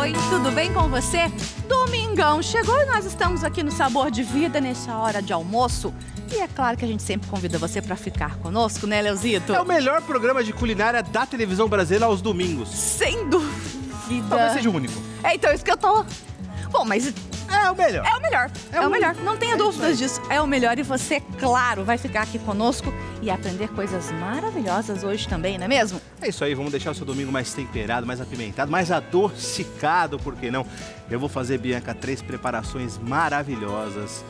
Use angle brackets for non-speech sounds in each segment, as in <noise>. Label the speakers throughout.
Speaker 1: oi, tudo bem com você? Domingão chegou e nós estamos aqui no Sabor de Vida nessa hora de almoço. E é claro que a gente sempre convida você para ficar conosco, né, Leozito?
Speaker 2: É o melhor programa de culinária da televisão brasileira aos domingos.
Speaker 1: Sem dúvida.
Speaker 2: Talvez seja o único.
Speaker 1: É, então isso que eu tô. Bom, mas
Speaker 2: É o melhor.
Speaker 1: é o melhor. É,
Speaker 2: É
Speaker 1: o melhor. Não tenha
Speaker 2: É
Speaker 1: dúvidas
Speaker 2: aí.
Speaker 1: disso. É o melhor e você, claro, vai ficar aqui conosco e aprender coisas maravilhosas hoje também, não é mesmo?
Speaker 2: É isso aí, vamos deixar o seu domingo mais temperado, mais apimentado, mais adocicado, por que não? Eu vou fazer, Bianca, três preparações maravilhosas.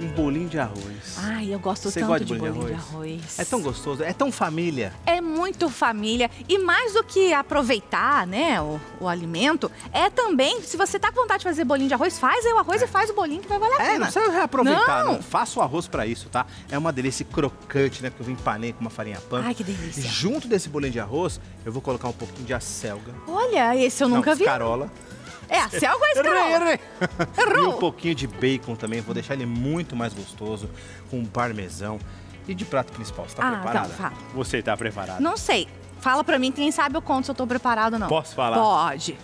Speaker 2: Um bolinho de arroz.
Speaker 1: Ai, eu gosto
Speaker 2: Você
Speaker 1: tanto de
Speaker 2: de bolinho de
Speaker 1: bolinho de arroz.
Speaker 2: É tão gostoso, é tão família.
Speaker 1: É muito família e mais do que aproveitar, né, o, o alimento, é também, se você tá com vontade de fazer bolinho de arroz, faz aí o arroz e faz o bolinho que vai valer a
Speaker 2: É,
Speaker 1: pena.
Speaker 2: não precisa reaproveitar,
Speaker 1: Não.
Speaker 2: não. Faça o arroz pra isso, tá? É uma delícia crocante, né? Porque eu empanei com uma farinha pan.
Speaker 1: Ai, que delícia.
Speaker 2: Junto desse bolinho de arroz, eu vou colocar um pouquinho de acelga.
Speaker 1: Olha, esse eu nunca
Speaker 2: não,
Speaker 1: vi.
Speaker 2: escarola.
Speaker 1: É, a selga ou a
Speaker 2: Errei, errei. E
Speaker 1: Errou.
Speaker 2: um pouquinho de bacon também, vou deixar ele muito mais gostoso, com parmesão. E de prato principal, você tá
Speaker 1: Ah,
Speaker 2: preparada?
Speaker 1: então, fala.
Speaker 2: Você tá preparada?
Speaker 1: Não sei. Fala pra mim, quem sabe eu conto se eu tô preparado ou não.
Speaker 2: Posso falar?
Speaker 1: Pode.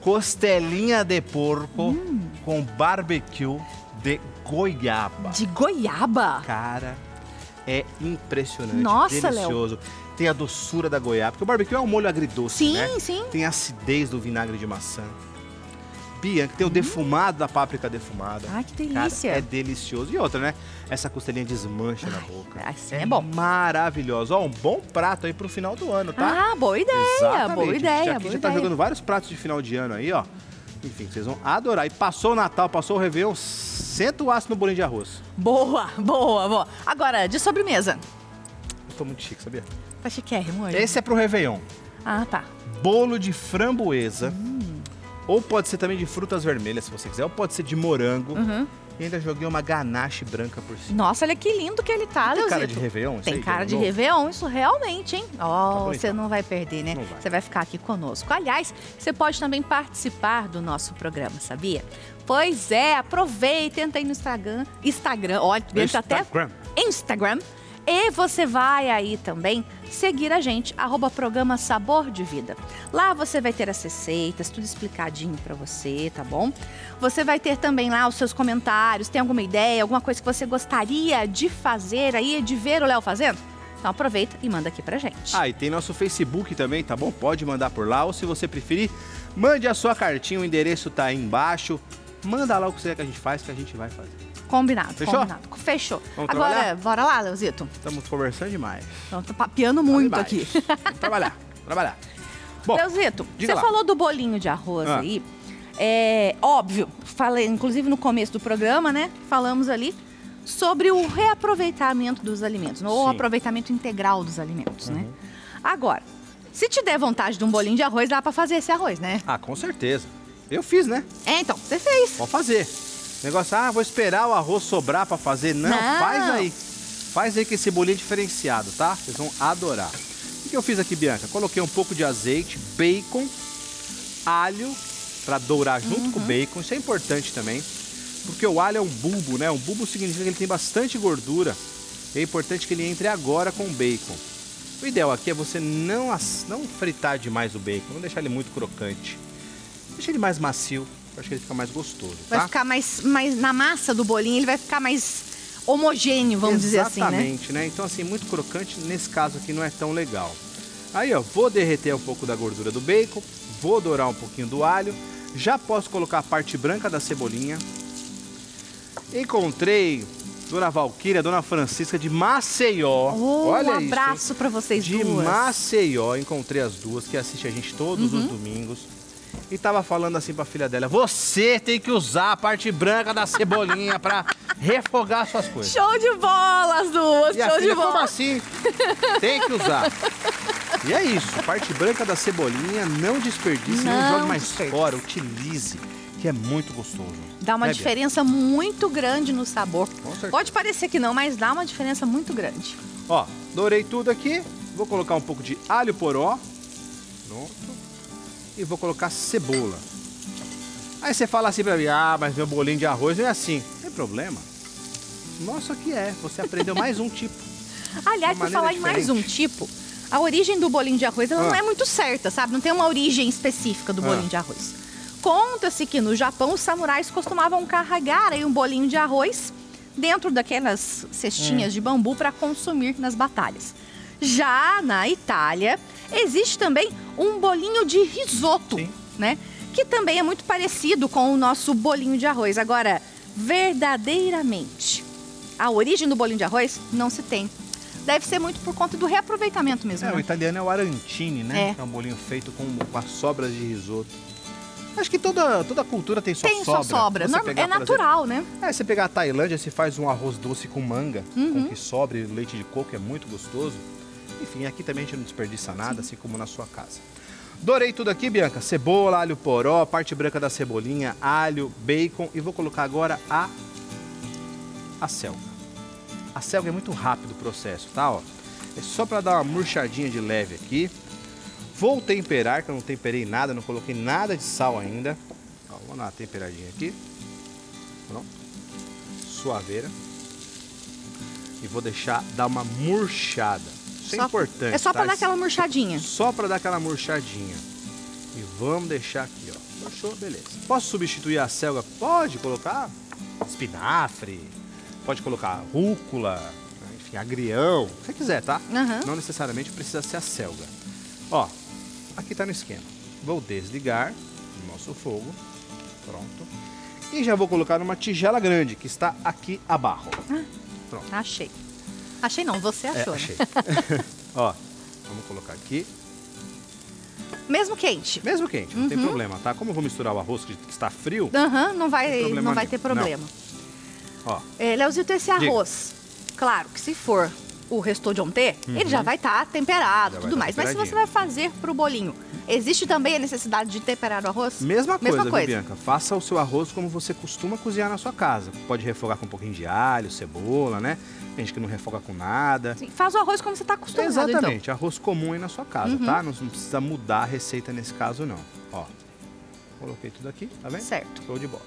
Speaker 2: Costelinha de porco
Speaker 1: Hum.
Speaker 2: com barbecue de goiaba.
Speaker 1: De goiaba.
Speaker 2: Cara, é impressionante,
Speaker 1: Nossa,
Speaker 2: delicioso. Tem a doçura da goiaba, porque o barbecue é um molho agridoce,
Speaker 1: Sim,
Speaker 2: né?
Speaker 1: sim.
Speaker 2: Tem a acidez do vinagre de maçã. Bianca, tem o defumado da páprica defumada.
Speaker 1: Hum. Ai, que
Speaker 2: Cara,
Speaker 1: delícia.
Speaker 2: é delicioso. E outra, né? Essa costelinha desmancha na boca.
Speaker 1: Assim é bom.
Speaker 2: Maravilhoso. Ó, um bom prato aí pro final do ano, tá?
Speaker 1: Ah, boa ideia,
Speaker 2: Exatamente.
Speaker 1: boa ideia,
Speaker 2: aqui
Speaker 1: boa
Speaker 2: já tá
Speaker 1: ideia.
Speaker 2: jogando vários pratos de final de ano aí, ó. Enfim, vocês vão adorar. E passou o Natal, passou o Réveillon, senta o aço no bolinho de arroz.
Speaker 1: Boa, boa, boa. Agora, de sobremesa.
Speaker 2: Eu tô muito chique, sabia?
Speaker 1: Tá chiquérrimo hoje.
Speaker 2: Esse é pro Réveillon.
Speaker 1: Ah, tá.
Speaker 2: Bolo de framboesa.
Speaker 1: Hum.
Speaker 2: Ou pode ser também de frutas vermelhas, se você quiser. Ou pode ser de morango.
Speaker 1: Uhum.
Speaker 2: E ainda joguei uma ganache branca por cima.
Speaker 1: Nossa, olha que lindo que ele tá,
Speaker 2: Tem cara
Speaker 1: Leozito.
Speaker 2: de Réveillon? isso
Speaker 1: Tem
Speaker 2: aí,
Speaker 1: cara de
Speaker 2: novo?
Speaker 1: Réveillon, isso realmente, hein? Ó,
Speaker 2: Tá bom,
Speaker 1: você não vai perder, né?
Speaker 2: Vai.
Speaker 1: Você vai ficar aqui conosco. Aliás, você pode também participar do nosso programa, sabia? Pois é, aproveita, entra aí no Instagram. Instagram, olha, entra até
Speaker 2: Instagram.
Speaker 1: E você vai aí também seguir a gente, arroba programa Sabor de Vida. Lá você vai ter as receitas, tudo explicadinho pra você, tá bom? Você vai ter também lá os seus comentários, tem alguma ideia, alguma coisa que você gostaria de fazer aí, de ver o Léo fazendo? Então aproveita e manda aqui pra gente.
Speaker 2: Ah, e tem nosso Facebook também, tá bom? Pode mandar por lá. Ou se você preferir, mande a sua cartinha, o endereço tá aí embaixo. Manda lá o que você quer que a gente faz, que a gente vai fazer.
Speaker 1: Combinado,
Speaker 2: Fechou?
Speaker 1: combinado. Fechou.
Speaker 2: Vamos
Speaker 1: Agora,
Speaker 2: trabalhar?
Speaker 1: bora lá, Leozito.
Speaker 2: Estamos conversando demais.
Speaker 1: Então, papiando muito
Speaker 2: Demais.
Speaker 1: aqui.
Speaker 2: Vamos trabalhar, trabalhar. Bom,
Speaker 1: Leozito, você
Speaker 2: lá.
Speaker 1: falou do bolinho de arroz
Speaker 2: Ah.
Speaker 1: aí. É óbvio, falei, inclusive no começo do programa, né? Falamos ali sobre o reaproveitamento dos alimentos, ou o
Speaker 2: Sim. Uhum.
Speaker 1: aproveitamento integral dos alimentos, né? Agora, se te der vontade de um bolinho de arroz, dá pra fazer esse arroz, né?
Speaker 2: ah, com certeza. Eu fiz, né?
Speaker 1: É, então, você fez.
Speaker 2: Pode fazer. Negócio, ah, vou esperar o arroz sobrar pra fazer. Não,
Speaker 1: Não.
Speaker 2: faz aí. Faz aí com esse bolinho diferenciado, tá? Vocês vão adorar. O que eu fiz aqui, Bianca? Coloquei um pouco de azeite, bacon, alho, pra dourar junto
Speaker 1: Uhum.
Speaker 2: com o bacon. Isso é importante também, porque o alho é um bulbo, né? Um bulbo significa que ele tem bastante gordura. É importante que ele entre agora com o bacon. O ideal aqui é você não, não fritar demais o bacon, não deixar ele muito crocante. Deixa ele mais macio, eu acho que ele fica mais gostoso,
Speaker 1: Vai
Speaker 2: tá?
Speaker 1: ficar mais, mais na massa do bolinho, ele vai ficar mais homogêneo, vamos dizer assim, né?
Speaker 2: Exatamente, né? Então, assim, muito crocante, nesse caso aqui não é tão legal. Aí, ó, vou derreter um pouco da gordura do bacon, vou dourar um pouquinho do alho, já posso colocar a parte branca da cebolinha. Encontrei Dona Valquíria, Dona Francisca de Maceió.
Speaker 1: Oh,
Speaker 2: Olha
Speaker 1: um abraço pra vocês
Speaker 2: de
Speaker 1: duas.
Speaker 2: Maceió, encontrei as duas que assistem a gente todos
Speaker 1: Uhum.
Speaker 2: os domingos. E tava falando assim pra filha dela: Você tem que usar a parte branca da cebolinha pra refogar suas coisas.
Speaker 1: Show de bola, as duas,
Speaker 2: E
Speaker 1: show de
Speaker 2: filha, como
Speaker 1: bola.
Speaker 2: assim? Tem que usar. E é isso, parte branca da cebolinha, não desperdice, não,
Speaker 1: Não
Speaker 2: jogue mais
Speaker 1: desperdice.
Speaker 2: fora, utilize, que é muito gostoso.
Speaker 1: Dá uma
Speaker 2: Né,
Speaker 1: diferença muito grande no sabor. Pode parecer que não, mas dá uma diferença muito grande.
Speaker 2: Ó, dourei tudo aqui, vou colocar um pouco de alho poró, e vou colocar cebola. Aí você fala assim pra mim, ah, mas meu bolinho de arroz não é assim. Não tem problema. Nossa, que é, você aprendeu mais um tipo. <laughs>
Speaker 1: Aliás, por falar em
Speaker 2: maneira
Speaker 1: mais um
Speaker 2: diferente.
Speaker 1: tipo, a origem do bolinho de arroz ela não
Speaker 2: Ah.
Speaker 1: é muito certa, sabe? Não tem uma origem específica do
Speaker 2: Ah.
Speaker 1: bolinho de arroz. Conta-se que no Japão os samurais costumavam carregar aí um bolinho de arroz dentro daquelas cestinhas de bambu para consumir nas batalhas. Já na Itália, existe também um bolinho de risoto,
Speaker 2: Sim.
Speaker 1: né? Que também é muito parecido com o nosso bolinho de arroz. Agora, verdadeiramente, a origem do bolinho de arroz não se tem. Deve ser muito por conta do reaproveitamento mesmo.
Speaker 2: É, o
Speaker 1: né?
Speaker 2: italiano é o arantini, né?
Speaker 1: É.
Speaker 2: É um bolinho feito com, com as sobras de risoto. Acho que toda, toda cultura tem sua
Speaker 1: Tem
Speaker 2: sobra.
Speaker 1: sua sobra. Norma-
Speaker 2: pegar,
Speaker 1: é natural, né?
Speaker 2: exemplo- é, você pegar a Tailândia, você faz um arroz doce com manga,
Speaker 1: Uhum.
Speaker 2: com que sobre leite de coco, é muito gostoso. Enfim, aqui também a gente não desperdiça nada, assim como na sua casa. Dourei tudo aqui, Bianca. Cebola, alho poró, parte branca da cebolinha, alho, bacon. E vou colocar agora a, a selga. A selga é muito rápido o processo, tá? Ó, é só para dar uma murchadinha de leve aqui. Vou temperar, que eu não temperei nada, não coloquei nada de sal ainda. Ó, vou dar uma temperadinha aqui. Pronto. Suaveira. E vou deixar dar uma murchada. Isso é
Speaker 1: Só-
Speaker 2: importante.
Speaker 1: É só
Speaker 2: tá?
Speaker 1: para dar aquela murchadinha.
Speaker 2: Só para dar aquela murchadinha. E vamos deixar aqui, ó. Murchou, beleza. Posso substituir a selga? Pode colocar espinafre, pode colocar rúcula, enfim, agrião, o que você quiser, tá?
Speaker 1: Aham.
Speaker 2: Não necessariamente precisa ser a selga. Ó, aqui tá no esquema. Vou desligar o nosso fogo. Pronto. E já vou colocar numa tigela grande que está aqui abaixo. Pronto.
Speaker 1: Achei. Achei não, você
Speaker 2: É,
Speaker 1: achou, né?
Speaker 2: achei. <laughs> Ó, vamos colocar aqui.
Speaker 1: Mesmo quente.
Speaker 2: Mesmo quente, não
Speaker 1: Uhum.
Speaker 2: tem problema, tá? Como eu vou misturar o arroz que está frio,
Speaker 1: Aham, não vai, não vai
Speaker 2: nenhum.
Speaker 1: ter problema.
Speaker 2: ó,
Speaker 1: É, Leozito, esse
Speaker 2: Diga.
Speaker 1: arroz, claro que se for o resto de ontem, ele já vai estar temperado,
Speaker 2: Uhum. Já
Speaker 1: tudo
Speaker 2: tá
Speaker 1: mais. Mas se você vai fazer pro bolinho, existe também a necessidade de temperar o arroz?
Speaker 2: mesma coisa,
Speaker 1: Mesma
Speaker 2: viu,
Speaker 1: coisa.
Speaker 2: Bianca? Faça o seu arroz como você costuma cozinhar na sua casa. Pode refogar com um pouquinho de alho, cebola, né? Tem gente que não refoga com nada.
Speaker 1: Sim, faz o arroz como você está acostumado, então.
Speaker 2: Exatamente, arroz comum aí na sua casa,
Speaker 1: Uhum.
Speaker 2: tá? Não, precisa mudar a receita nesse caso, não. Ó, coloquei tudo aqui, tá vendo?
Speaker 1: então. Certo.
Speaker 2: Show de bola.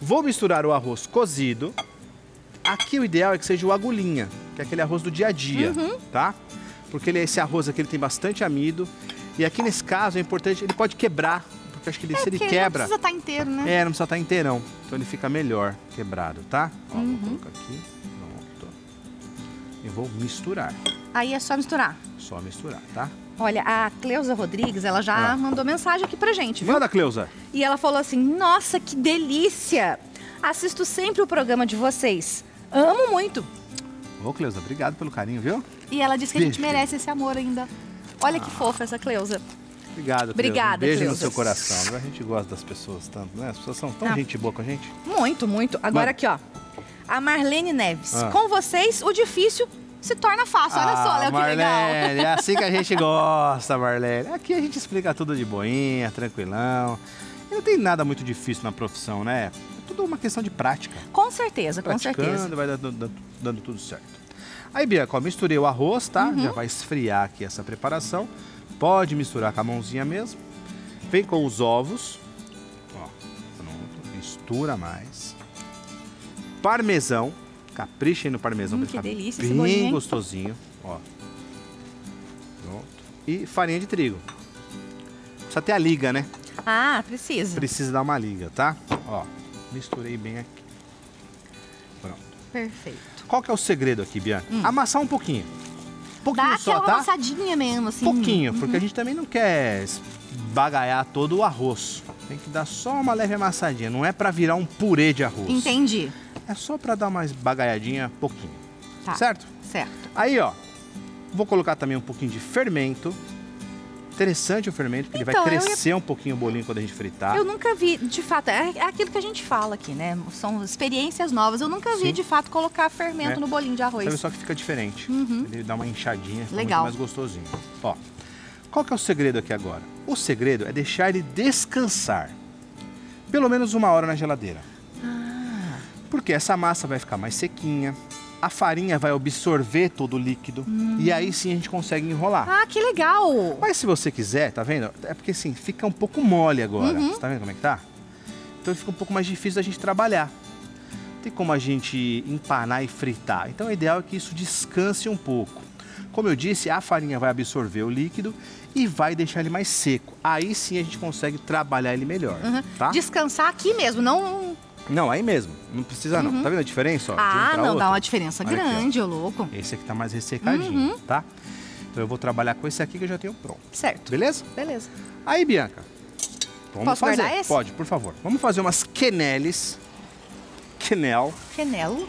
Speaker 2: Vou misturar o arroz cozido. Aqui o ideal é que seja o agulhinha, que é aquele arroz do dia a dia,
Speaker 1: Uhum.
Speaker 2: tá? Porque ele, esse arroz aqui ele tem bastante amido. E aqui nesse caso é importante, ele pode quebrar, porque acho que ele, se ele quebra.
Speaker 1: Não precisa estar inteiro, né?
Speaker 2: É, não precisa estar inteirão. Então ele fica melhor quebrado, tá? Ó,
Speaker 1: Uhum.
Speaker 2: vou colocar aqui. Pronto. E vou misturar.
Speaker 1: Aí é só misturar.
Speaker 2: Só misturar, tá?
Speaker 1: Olha, a Cleusa Rodrigues, ela já
Speaker 2: Ah.
Speaker 1: mandou mensagem aqui pra gente, viu?
Speaker 2: Manda, Cleusa.
Speaker 1: E ela falou assim: Nossa, que delícia! Assisto sempre o programa de vocês. Amo muito.
Speaker 2: Ô, Cleusa, obrigado pelo carinho, viu?
Speaker 1: E ela disse que a gente
Speaker 2: Beijo,
Speaker 1: merece esse amor ainda. Olha que fofa essa Cleusa.
Speaker 2: Obrigado, Cleusa.
Speaker 1: Obrigada,
Speaker 2: Um beijo
Speaker 1: Cleusa.
Speaker 2: no seu coração. A gente gosta das pessoas tanto, né? As pessoas são tão
Speaker 1: Ah.
Speaker 2: gente boa com a gente.
Speaker 1: Muito, muito. Agora
Speaker 2: Manda.
Speaker 1: aqui, ó. A Marlene Neves.
Speaker 2: Ah.
Speaker 1: Com vocês, o difícil se torna fácil. Olha só, Léo, que legal.
Speaker 2: Ah, Marlene, é assim que a gente <laughs> gosta, Marlene. Aqui a gente explica tudo de boinha, tranquilão. E não tem nada muito difícil na profissão, né? Tudo uma questão de prática.
Speaker 1: Com certeza, com certeza.
Speaker 2: Vai dando, dando- dando tudo certo. Aí, Bianca, ó, misturei o arroz, tá?
Speaker 1: Uhum.
Speaker 2: Já vai esfriar aqui essa preparação. Pode misturar com a mãozinha mesmo. Vem com os ovos. Ó, pronto. Mistura mais. Parmesão. Caprichem no parmesão.
Speaker 1: Hum, que delícia esse
Speaker 2: Bem
Speaker 1: bolinho, hein?
Speaker 2: gostosinho. Ó. Pronto. E farinha de trigo. Precisa ter a liga, né?
Speaker 1: Ah, precisa.
Speaker 2: Precisa dar uma liga, tá? Ó, misturei bem aqui. Pronto.
Speaker 1: Perfeito.
Speaker 2: Qual que é o segredo aqui, Bianca? Amassar um pouquinho. Pouquinho
Speaker 1: Hum. Dá
Speaker 2: só,
Speaker 1: aquela
Speaker 2: tá?
Speaker 1: amassadinha mesmo, assim.
Speaker 2: Pouquinho, porque a gente também não quer bagaiar todo o arroz. Tem que dar só uma leve amassadinha. Não é pra virar um purê de arroz.
Speaker 1: Entendi.
Speaker 2: É só pra dar uma bagaiadinha pouquinho.
Speaker 1: Tá.
Speaker 2: Certo?
Speaker 1: Certo.
Speaker 2: Aí, ó. Vou colocar também um pouquinho de fermento. Interessante o fermento, porque
Speaker 1: Então,
Speaker 2: ele vai
Speaker 1: ia-
Speaker 2: crescer um pouquinho o bolinho quando a gente fritar.
Speaker 1: Eu nunca vi, de fato, é é aquilo que a gente fala aqui, né? São experiências novas. Eu nunca vi,
Speaker 2: Sim.
Speaker 1: de fato, colocar fermento
Speaker 2: É.
Speaker 1: no bolinho de arroz.
Speaker 2: Sabe só que fica diferente.
Speaker 1: Uhum.
Speaker 2: Ele dá uma inchadinha, fica
Speaker 1: Legal.
Speaker 2: mais gostosinho. Ó, qual que é o segredo aqui agora? O segredo é deixar ele descansar. Pelo menos uma hora na geladeira.
Speaker 1: Ah.
Speaker 2: Porque essa massa vai ficar mais sequinha, a farinha vai absorver todo o líquido
Speaker 1: Hum.
Speaker 2: e aí sim a gente consegue enrolar.
Speaker 1: Ah, que legal!
Speaker 2: Mas se você quiser, tá vendo? É porque assim, fica um pouco mole agora.
Speaker 1: Uhum.
Speaker 2: Você tá vendo como é que tá? Então fica um pouco mais difícil da gente trabalhar. Tem como a gente empanar e fritar. Então o ideal é que isso descanse um pouco. Como eu disse, a farinha vai absorver o líquido e vai deixar ele mais seco. Aí sim a gente consegue trabalhar ele melhor,
Speaker 1: Uhum.
Speaker 2: tá?
Speaker 1: Descansar aqui mesmo, não.
Speaker 2: Não, aí mesmo. Não precisa não. Tá vendo a diferença? Ó, um
Speaker 1: Uhum. ah,
Speaker 2: pra
Speaker 1: não,
Speaker 2: outro?
Speaker 1: dá uma diferença
Speaker 2: Olha
Speaker 1: grande, ô louco.
Speaker 2: Esse aqui tá mais ressecadinho,
Speaker 1: Uhum.
Speaker 2: tá? Então eu vou trabalhar com esse aqui que eu já tenho pronto.
Speaker 1: Certo.
Speaker 2: Beleza?
Speaker 1: Beleza.
Speaker 2: Aí, Bianca. Vamos
Speaker 1: Posso
Speaker 2: fazer.
Speaker 1: guardar esse?
Speaker 2: Pode, por favor. Vamos fazer umas queneles. Quenel.
Speaker 1: Quenelo.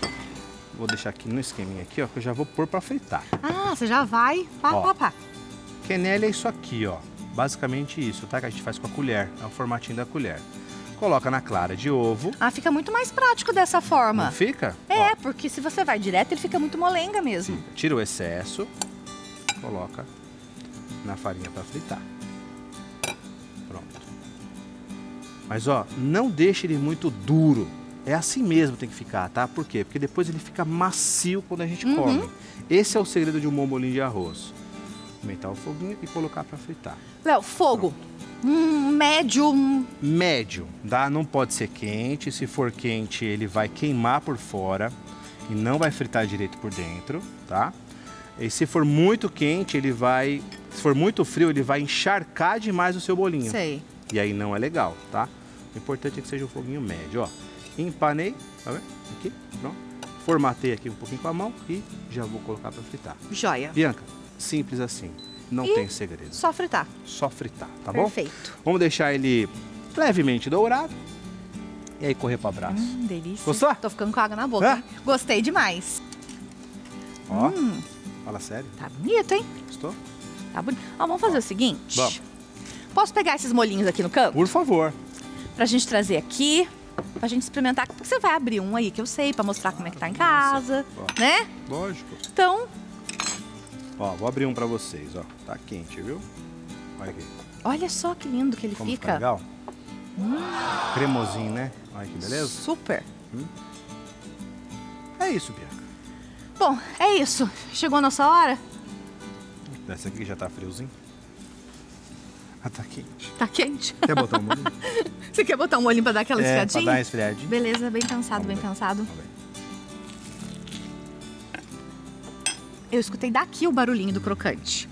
Speaker 2: Vou deixar aqui no esqueminha aqui, ó, que eu já vou pôr pra fritar.
Speaker 1: Ah, você já vai. Pá,
Speaker 2: Ó.
Speaker 1: pá, pá.
Speaker 2: Quenelle é isso aqui, ó. Basicamente isso, tá? Que a gente faz com a colher. É o formatinho da colher. Coloca na clara de ovo.
Speaker 1: Ah, fica muito mais prático dessa forma.
Speaker 2: Não fica?
Speaker 1: É,
Speaker 2: Ó,
Speaker 1: porque se você vai direto, ele fica muito molenga mesmo.
Speaker 2: tira o excesso. Coloca na farinha pra fritar. Pronto. Mas ó, não deixe ele muito duro. É assim mesmo tem que ficar, tá? Por quê? Porque depois ele fica macio quando a gente
Speaker 1: Uhum.
Speaker 2: come. Esse é o segredo de um bom bolinho de arroz. Aumentar o foguinho e colocar pra fritar.
Speaker 1: Léo, fogo. Hum, médio. hum,
Speaker 2: médio, tá? Não pode ser quente. Se for quente, ele vai queimar por fora e não vai fritar direito por dentro, tá? E se for muito quente, ele vai. Se for muito frio, ele vai encharcar demais o seu bolinho.
Speaker 1: Sei.
Speaker 2: E aí não é legal, tá? O importante é que seja um foguinho médio, ó. Empanei, tá vendo? Aqui, pronto. Formatei aqui um pouquinho com a mão e já vou colocar para fritar.
Speaker 1: Joia.
Speaker 2: Bianca, simples assim. Não
Speaker 1: E
Speaker 2: tem segredo.
Speaker 1: Só fritar.
Speaker 2: Só fritar, tá bom?
Speaker 1: Perfeito.
Speaker 2: Vamos deixar ele levemente dourado. E aí correr para braço.
Speaker 1: Hum, delícia.
Speaker 2: Gostou?
Speaker 1: Tô ficando com água na boca.
Speaker 2: É?
Speaker 1: Gostei demais.
Speaker 2: Ó,
Speaker 1: Hum,
Speaker 2: fala sério.
Speaker 1: tá bonito, hein?
Speaker 2: Gostou?
Speaker 1: Tá bonito. Ó, vamos fazer o seguinte.
Speaker 2: Vamos.
Speaker 1: Posso pegar esses molhinhos aqui no canto?
Speaker 2: Por favor.
Speaker 1: Pra gente trazer aqui, pra gente experimentar. Porque você vai abrir um aí que eu sei, pra mostrar como é que tá em casa,
Speaker 2: Ó.
Speaker 1: né?
Speaker 2: Lógico.
Speaker 1: Então,
Speaker 2: Ó, vou abrir um para vocês, ó. Tá quente, viu? Olha aqui.
Speaker 1: olha só que lindo que ele
Speaker 2: Como
Speaker 1: fica.
Speaker 2: legal. Cremosinho, né? Olha que beleza.
Speaker 1: Super.
Speaker 2: É isso, Bianca.
Speaker 1: Bom, é isso. Chegou a nossa hora?
Speaker 2: Essa aqui já tá friozinho. Ah, tá quente.
Speaker 1: Tá quente?
Speaker 2: Quer botar um molho? <laughs>
Speaker 1: Você quer botar um molhinho pra dar aquela
Speaker 2: é, pra
Speaker 1: esfriadinha?
Speaker 2: dar uma esfriadinha.
Speaker 1: Beleza, bem cansado,
Speaker 2: Vamos
Speaker 1: bem
Speaker 2: ver.
Speaker 1: cansado.
Speaker 2: Vamos ver.
Speaker 1: Eu escutei daqui o barulhinho do crocante.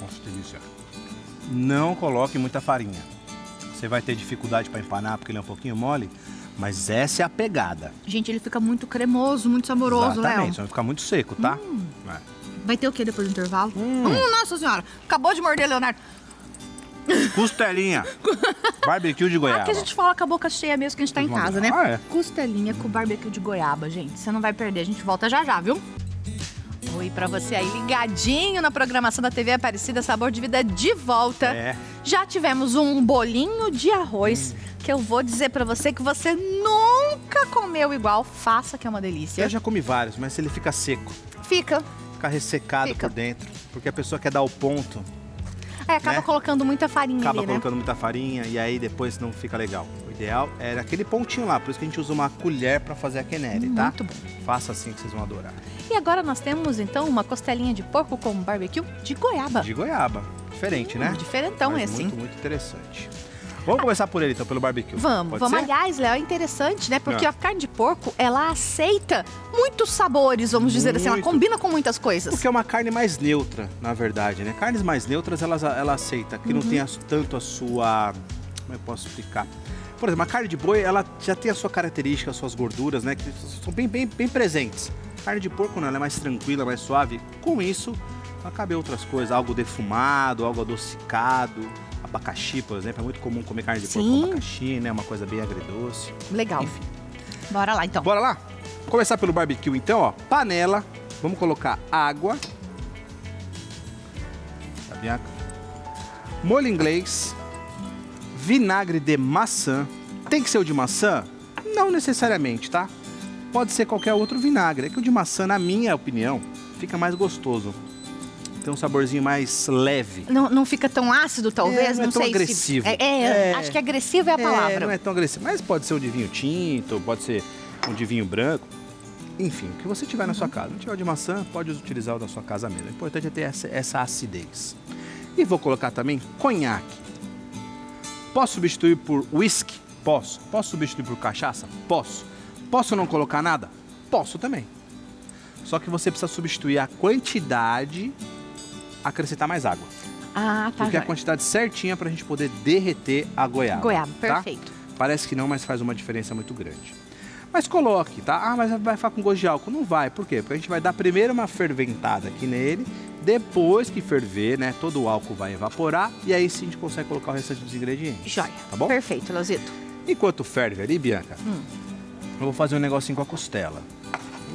Speaker 2: Nossa, que delícia. Não coloque muita farinha. Você vai ter dificuldade para empanar porque ele é um pouquinho mole, mas essa é a pegada.
Speaker 1: Gente, ele fica muito cremoso, muito saboroso,
Speaker 2: Exatamente,
Speaker 1: Léo.
Speaker 2: senão vai ficar muito seco, tá? É.
Speaker 1: Vai ter o que depois do intervalo?
Speaker 2: Hum.
Speaker 1: Hum, nossa senhora! Acabou de morder, Leonardo. <laughs>
Speaker 2: Costelinha. Barbecue de goiaba.
Speaker 1: Aqui a gente fala com a boca cheia mesmo que a gente tá em casa, né?
Speaker 2: Ah, é.
Speaker 1: Costelinha com barbecue de goiaba, gente. Você não vai perder, a gente volta já já, viu? Oi pra você aí ligadinho na programação da TV Aparecida Sabor de Vida de volta.
Speaker 2: É.
Speaker 1: Já tivemos um bolinho de arroz que eu vou dizer pra você que você nunca comeu igual. Faça que é uma delícia.
Speaker 2: Eu já comi vários, mas ele fica seco.
Speaker 1: Fica.
Speaker 2: Fica ressecado
Speaker 1: Fica.
Speaker 2: por dentro. Porque a pessoa quer dar o ponto,
Speaker 1: É, acaba
Speaker 2: Né?
Speaker 1: colocando muita farinha
Speaker 2: acaba
Speaker 1: ali, né?
Speaker 2: colocando muita farinha e aí depois não fica legal. O ideal era aquele pontinho lá, por isso que a gente usa uma colher pra fazer a quenelle, tá?
Speaker 1: Muito bom.
Speaker 2: Faça assim que vocês vão adorar.
Speaker 1: E agora nós temos então uma costelinha de porco com barbecue de goiaba.
Speaker 2: De goiaba. Diferente, né?
Speaker 1: Hum, Diferentão
Speaker 2: Mas
Speaker 1: esse,
Speaker 2: Muito, muito interessante. Vamos começar por ele então, pelo barbecue.
Speaker 1: Vamos,
Speaker 2: Pode
Speaker 1: vamos.
Speaker 2: ser?
Speaker 1: Aliás, Léo, é interessante, né? Porque
Speaker 2: Ah.
Speaker 1: a carne de porco, ela aceita muitos sabores, vamos dizer assim. Ela
Speaker 2: Muito.
Speaker 1: combina com muitas coisas.
Speaker 2: Porque é uma carne mais neutra, na verdade, né? Carnes mais neutras, elas, ela aceita, que não
Speaker 1: Uhum.
Speaker 2: tem as- tanto a sua... Como eu posso explicar? Por exemplo, a carne de boi, ela já tem a sua característica, as suas gorduras, né? Que são bem, bem, bem presentes. Carne de porco não, ela é mais tranquila, mais suave. Com isso, acabei outras coisas, algo defumado, algo adocicado. Abacaxi, por exemplo, é muito comum comer carne de porco
Speaker 1: Sim.
Speaker 2: com abacaxi, né? Uma coisa bem agridoce.
Speaker 1: Legal.
Speaker 2: Enfim.
Speaker 1: Bora lá, então.
Speaker 2: Bora lá? Começar pelo barbecue então, ó. Panela. Vamos colocar água. Tá? Molho inglês. Vinagre de maçã. Tem que ser o de maçã? Não necessariamente, tá? Pode ser qualquer outro vinagre. É que o de maçã, na minha opinião, fica mais gostoso. Tem um saborzinho mais leve.
Speaker 1: Não, não fica tão ácido, talvez?
Speaker 2: É, não é tão
Speaker 1: sei
Speaker 2: agressivo.
Speaker 1: Se... É, é,
Speaker 2: É.
Speaker 1: acho que agressivo é a palavra.
Speaker 2: É, não é tão agressivo. Mas pode ser um de vinho tinto, pode ser um de vinho branco. Enfim, o que você tiver na sua casa. Não tiver o de maçã, pode utilizar o da sua casa mesmo. O importante é ter essa, essa acidez. E vou colocar também conhaque. Posso substituir por whisky? Posso. Posso substituir por cachaça? Posso. Posso não colocar nada? Posso também. Só que você precisa substituir a quantidade, acrescentar mais água.
Speaker 1: Ah, tá.
Speaker 2: Porque a
Speaker 1: joia.
Speaker 2: quantidade certinha pra gente poder derreter a goiaba.
Speaker 1: Goiaba,
Speaker 2: tá?
Speaker 1: perfeito.
Speaker 2: Parece que não, mas faz uma diferença muito grande. Mas coloque, tá? Ah, mas vai ficar com gosto de álcool. Não vai, por quê? Porque a gente vai dar primeiro uma ferventada aqui nele, depois que ferver, né, todo o álcool vai evaporar e aí sim a gente consegue colocar o restante dos ingredientes.
Speaker 1: Joia.
Speaker 2: Tá bom?
Speaker 1: Perfeito, Leozito.
Speaker 2: Enquanto ferve ali, Bianca,
Speaker 1: Hum.
Speaker 2: eu vou fazer um negocinho com a costela.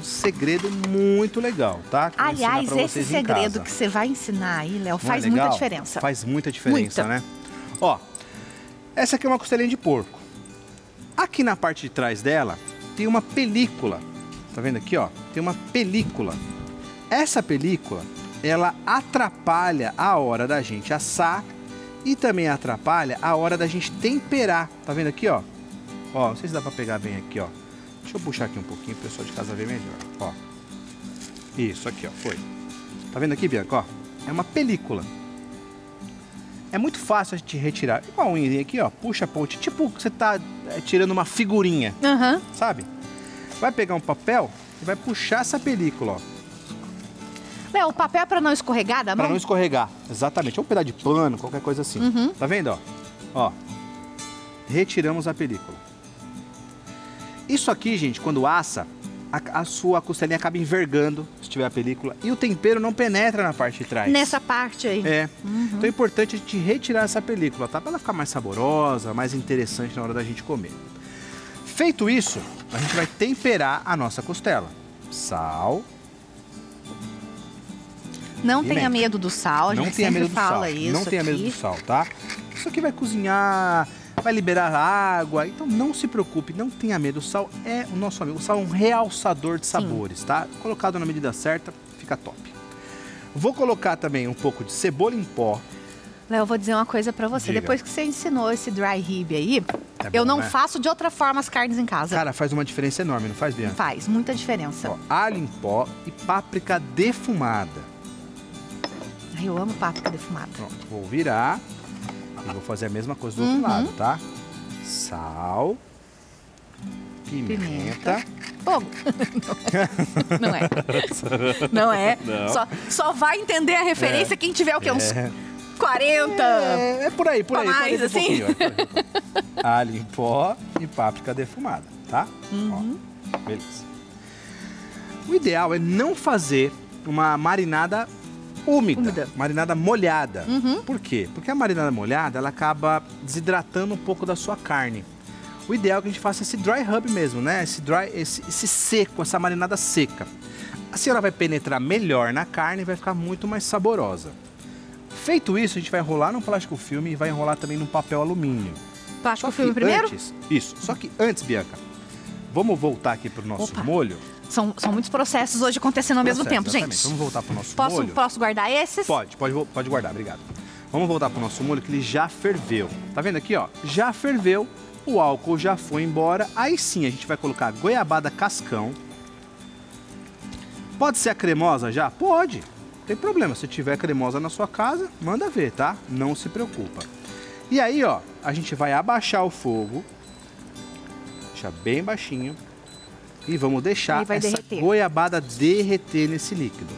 Speaker 2: Segredo muito legal, tá? Que
Speaker 1: Aliás, esse segredo que você vai ensinar aí, Léo,
Speaker 2: é
Speaker 1: faz muita
Speaker 2: legal?
Speaker 1: diferença.
Speaker 2: Faz muita diferença,
Speaker 1: Muita.
Speaker 2: né? Ó, essa aqui é uma costelinha de porco. Aqui na parte de trás dela tem uma película. Tá vendo aqui, ó? Tem uma película. Essa película, ela atrapalha a hora da gente assar e também atrapalha a hora da gente temperar. Tá vendo aqui, ó? Ó, não sei se dá pra pegar bem aqui, ó. Deixa eu puxar aqui um pouquinho, o pessoal de casa ver melhor. Ó. Isso aqui, ó, foi. Tá vendo aqui, Bianca, ó? É uma película. É muito fácil a gente retirar. Igual a unha aqui, ó. Puxa a ponte. Tipo você tá é, tirando uma figurinha,
Speaker 1: Aham.
Speaker 2: sabe? Vai pegar um papel e vai puxar essa película, ó.
Speaker 1: Léo, o papel é pra não escorregar da
Speaker 2: Pra
Speaker 1: mão?
Speaker 2: não escorregar. Exatamente. Ou um pedaço de pano, qualquer coisa assim.
Speaker 1: Uhum.
Speaker 2: Tá vendo, ó? Ó. Retiramos a película. Isso aqui, gente, quando assa, a, a sua costelinha acaba envergando, se tiver a película, e o tempero não penetra na parte de trás.
Speaker 1: Nessa parte aí.
Speaker 2: É.
Speaker 1: Uhum.
Speaker 2: Então é importante a gente retirar essa película, tá? Pra ela ficar mais saborosa, mais interessante na hora da gente comer. Feito isso, a gente vai temperar a nossa costela. Sal,
Speaker 1: Não
Speaker 2: Pimenta.
Speaker 1: tenha medo do sal, a
Speaker 2: não
Speaker 1: gente
Speaker 2: tenha
Speaker 1: sempre
Speaker 2: medo do
Speaker 1: fala
Speaker 2: sal.
Speaker 1: isso
Speaker 2: não tenha
Speaker 1: aqui.
Speaker 2: medo do sal, tá? Isso aqui vai cozinhar, vai liberar água, então não se preocupe, não tenha medo. O sal é o nosso amigo. O sal é um realçador de sabores, tá? Colocado na medida certa, fica top. Vou colocar também um pouco de cebola em pó.
Speaker 1: Léo, eu vou dizer uma coisa pra você.
Speaker 2: Diga.
Speaker 1: Depois que você ensinou esse dry rib aí,
Speaker 2: É
Speaker 1: eu
Speaker 2: bom,
Speaker 1: não
Speaker 2: né?
Speaker 1: faço de outra forma as carnes em casa.
Speaker 2: Cara, faz uma diferença enorme, não faz, Bianca?
Speaker 1: Faz muita diferença.
Speaker 2: Ó, alho em pó e páprica defumada.
Speaker 1: Ai, eu amo páprica defumada.
Speaker 2: Pronto, vou virar e vou fazer a mesma coisa do
Speaker 1: Uhum.
Speaker 2: outro lado, tá? Sal, pimenta,
Speaker 1: Pimenta. Fogo. <laughs> não é. Não é.
Speaker 2: Não.
Speaker 1: Só, só vai entender a referência quem tiver o quê? Uns
Speaker 2: É.
Speaker 1: 40.
Speaker 2: É, é por aí, por aí.
Speaker 1: mais,
Speaker 2: 40
Speaker 1: assim?
Speaker 2: é aí. Alho em pó e páprica defumada, tá?
Speaker 1: Uhum.
Speaker 2: Ó, beleza. O ideal é não fazer uma marinada úmida,
Speaker 1: Úmida.
Speaker 2: marinada molhada.
Speaker 1: Uhum.
Speaker 2: Por quê? Porque a marinada molhada, ela acaba desidratando um pouco da sua carne. O ideal é que a gente faça esse dry rub mesmo, né? Esse dry, esse, esse seco, essa marinada seca. Assim ela vai penetrar melhor na carne e vai ficar muito mais saborosa. Feito isso, a gente vai enrolar num plástico filme e vai enrolar também num papel alumínio.
Speaker 1: Plástico filme primeiro?
Speaker 2: Antes, isso. Só que antes, Bianca, vamos voltar aqui pro nosso
Speaker 1: Opa.
Speaker 2: molho.
Speaker 1: São, são muitos processos hoje acontecendo ao mesmo
Speaker 2: Processo,
Speaker 1: tempo,
Speaker 2: exatamente.
Speaker 1: gente.
Speaker 2: Vamos voltar pro nosso
Speaker 1: Posso,
Speaker 2: molho.
Speaker 1: posso guardar esses?
Speaker 2: Pode, pode, pode guardar, obrigado. Vamos voltar pro nosso molho que ele já ferveu. Tá vendo aqui, ó? Já ferveu, o álcool já foi embora. Aí sim a gente vai colocar goiabada cascão. Pode ser a cremosa já? Pode. Não tem problema. Se tiver cremosa na sua casa, manda ver, tá? Não se preocupa. E aí, ó, a gente vai abaixar o fogo. Deixar bem baixinho. E vamos deixar
Speaker 1: vai
Speaker 2: essa
Speaker 1: derreter.
Speaker 2: goiabada derreter nesse líquido.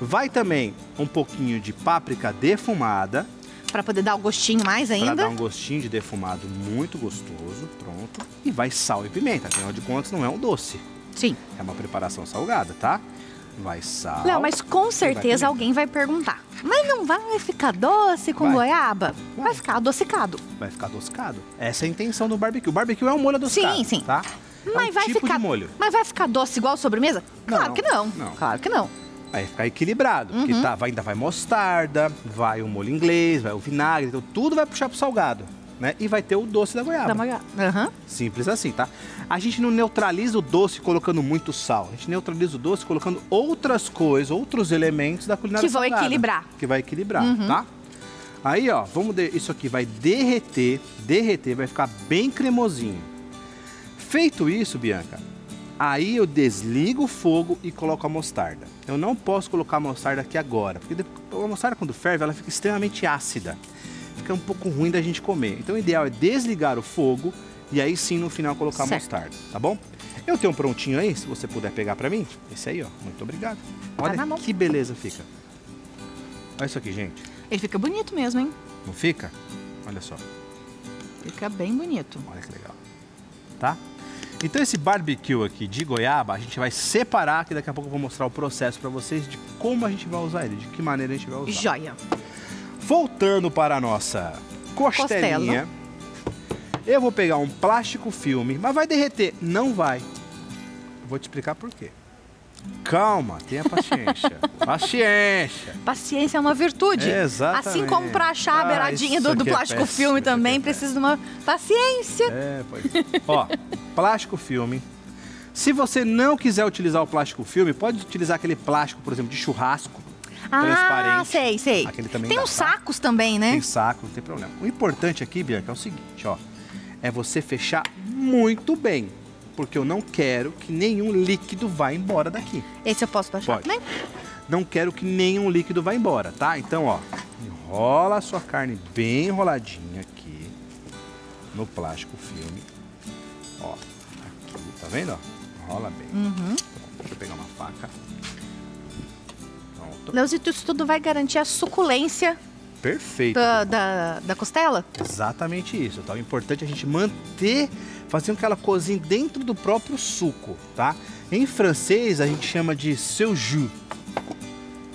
Speaker 2: Vai também um pouquinho de páprica defumada,
Speaker 1: Pra poder dar o gostinho mais
Speaker 2: para
Speaker 1: ainda.
Speaker 2: dar um gostinho de defumado muito gostoso, pronto. E vai sal e pimenta, afinal de contas não é um doce,
Speaker 1: Sim.
Speaker 2: é uma preparação salgada, tá? Vai sal.
Speaker 1: Léo, mas com certeza
Speaker 2: pimenta.
Speaker 1: alguém vai perguntar. Mas não vai ficar doce com
Speaker 2: Vai.
Speaker 1: goiaba? Vai.
Speaker 2: Vai.
Speaker 1: ficar adocicado.
Speaker 2: vai ficar adocicado. Essa é a intenção do barbecue. O barbecue é um molho adocicado,
Speaker 1: Sim, sim.
Speaker 2: tá? É
Speaker 1: Mas
Speaker 2: um
Speaker 1: vai
Speaker 2: tipo
Speaker 1: ficar.
Speaker 2: de molho.
Speaker 1: Mas vai ficar doce igual sobremesa? Claro
Speaker 2: Não,
Speaker 1: que não.
Speaker 2: não.
Speaker 1: Claro que não.
Speaker 2: Vai ficar equilibrado, porque
Speaker 1: Uhum.
Speaker 2: tá, vai, ainda vai mostarda, vai o molho inglês, vai o vinagre, então tudo vai puxar pro salgado, né? E vai ter o doce da goiaba.
Speaker 1: Dá uma... Aham.
Speaker 2: Simples assim, tá? A gente não neutraliza o doce colocando muito sal. A gente neutraliza o doce colocando outras coisas, outros elementos da culinária
Speaker 1: Que vão
Speaker 2: salgada.
Speaker 1: equilibrar.
Speaker 2: Que vai equilibrar,
Speaker 1: Uhum.
Speaker 2: tá? Aí, ó, vamos de... isso aqui vai derreter, derreter, vai ficar bem cremosinho. Feito isso, Bianca, aí eu desligo o fogo e coloco a mostarda. Eu não posso colocar a mostarda aqui agora, porque a mostarda quando ferve, ela fica extremamente ácida. Fica um pouco ruim da gente comer. Então o ideal é desligar o fogo E aí sim, no final, colocar a
Speaker 1: Certo.
Speaker 2: mostarda, tá bom? Eu tenho um prontinho aí, se você puder pegar pra mim. Esse aí, ó. Muito obrigado. Olha
Speaker 1: Tá na mão.
Speaker 2: que beleza fica. Olha isso aqui, gente.
Speaker 1: Ele fica bonito mesmo, hein?
Speaker 2: Não fica? Olha só.
Speaker 1: Fica bem bonito.
Speaker 2: Olha que legal. Tá? Então esse barbecue aqui de goiaba, a gente vai separar, que daqui a pouco eu vou mostrar o processo pra vocês de como a gente vai usar ele, de que maneira a gente vai usar.
Speaker 1: Joia.
Speaker 2: Voltando para a nossa costelinha. Eu vou pegar um plástico filme, mas vai derreter? Não vai. Vou te explicar por quê. Calma, tenha paciência. <laughs> paciência.
Speaker 1: Paciência é uma virtude.
Speaker 2: Exatamente.
Speaker 1: Assim como pra achar a
Speaker 2: Ah,
Speaker 1: beiradinha
Speaker 2: isso
Speaker 1: do, do
Speaker 2: é
Speaker 1: plástico
Speaker 2: péssimo,
Speaker 1: filme também,
Speaker 2: é
Speaker 1: precisa de uma paciência.
Speaker 2: É, pois. Ó, plástico filme. Se você não quiser utilizar o plástico filme, pode utilizar aquele plástico, por exemplo, de churrasco.
Speaker 1: Ah,
Speaker 2: transparente.
Speaker 1: sei, sei.
Speaker 2: Aquele também
Speaker 1: Tem uns
Speaker 2: tá?
Speaker 1: sacos também, né?
Speaker 2: Tem saco, não tem problema. O importante aqui, Bianca, é o seguinte, ó. É você fechar muito bem. Porque eu não quero que nenhum líquido vá embora daqui.
Speaker 1: Esse eu posso baixar
Speaker 2: Pode.
Speaker 1: também?
Speaker 2: Não quero que nenhum líquido vá embora, tá? Então, ó, enrola a sua carne bem enroladinha aqui no plástico filme. Ó, aqui, tá vendo? ó? Enrola bem.
Speaker 1: Uhum.
Speaker 2: Deixa eu pegar uma faca. Pronto.
Speaker 1: Leozito, isso tudo vai garantir a suculência
Speaker 2: Perfeito.
Speaker 1: da, da, da costela?
Speaker 2: Exatamente isso, tá? O importante é a gente manter, fazer com que ela cozinhe dentro do próprio suco, tá? Em francês a gente chama de seu jus,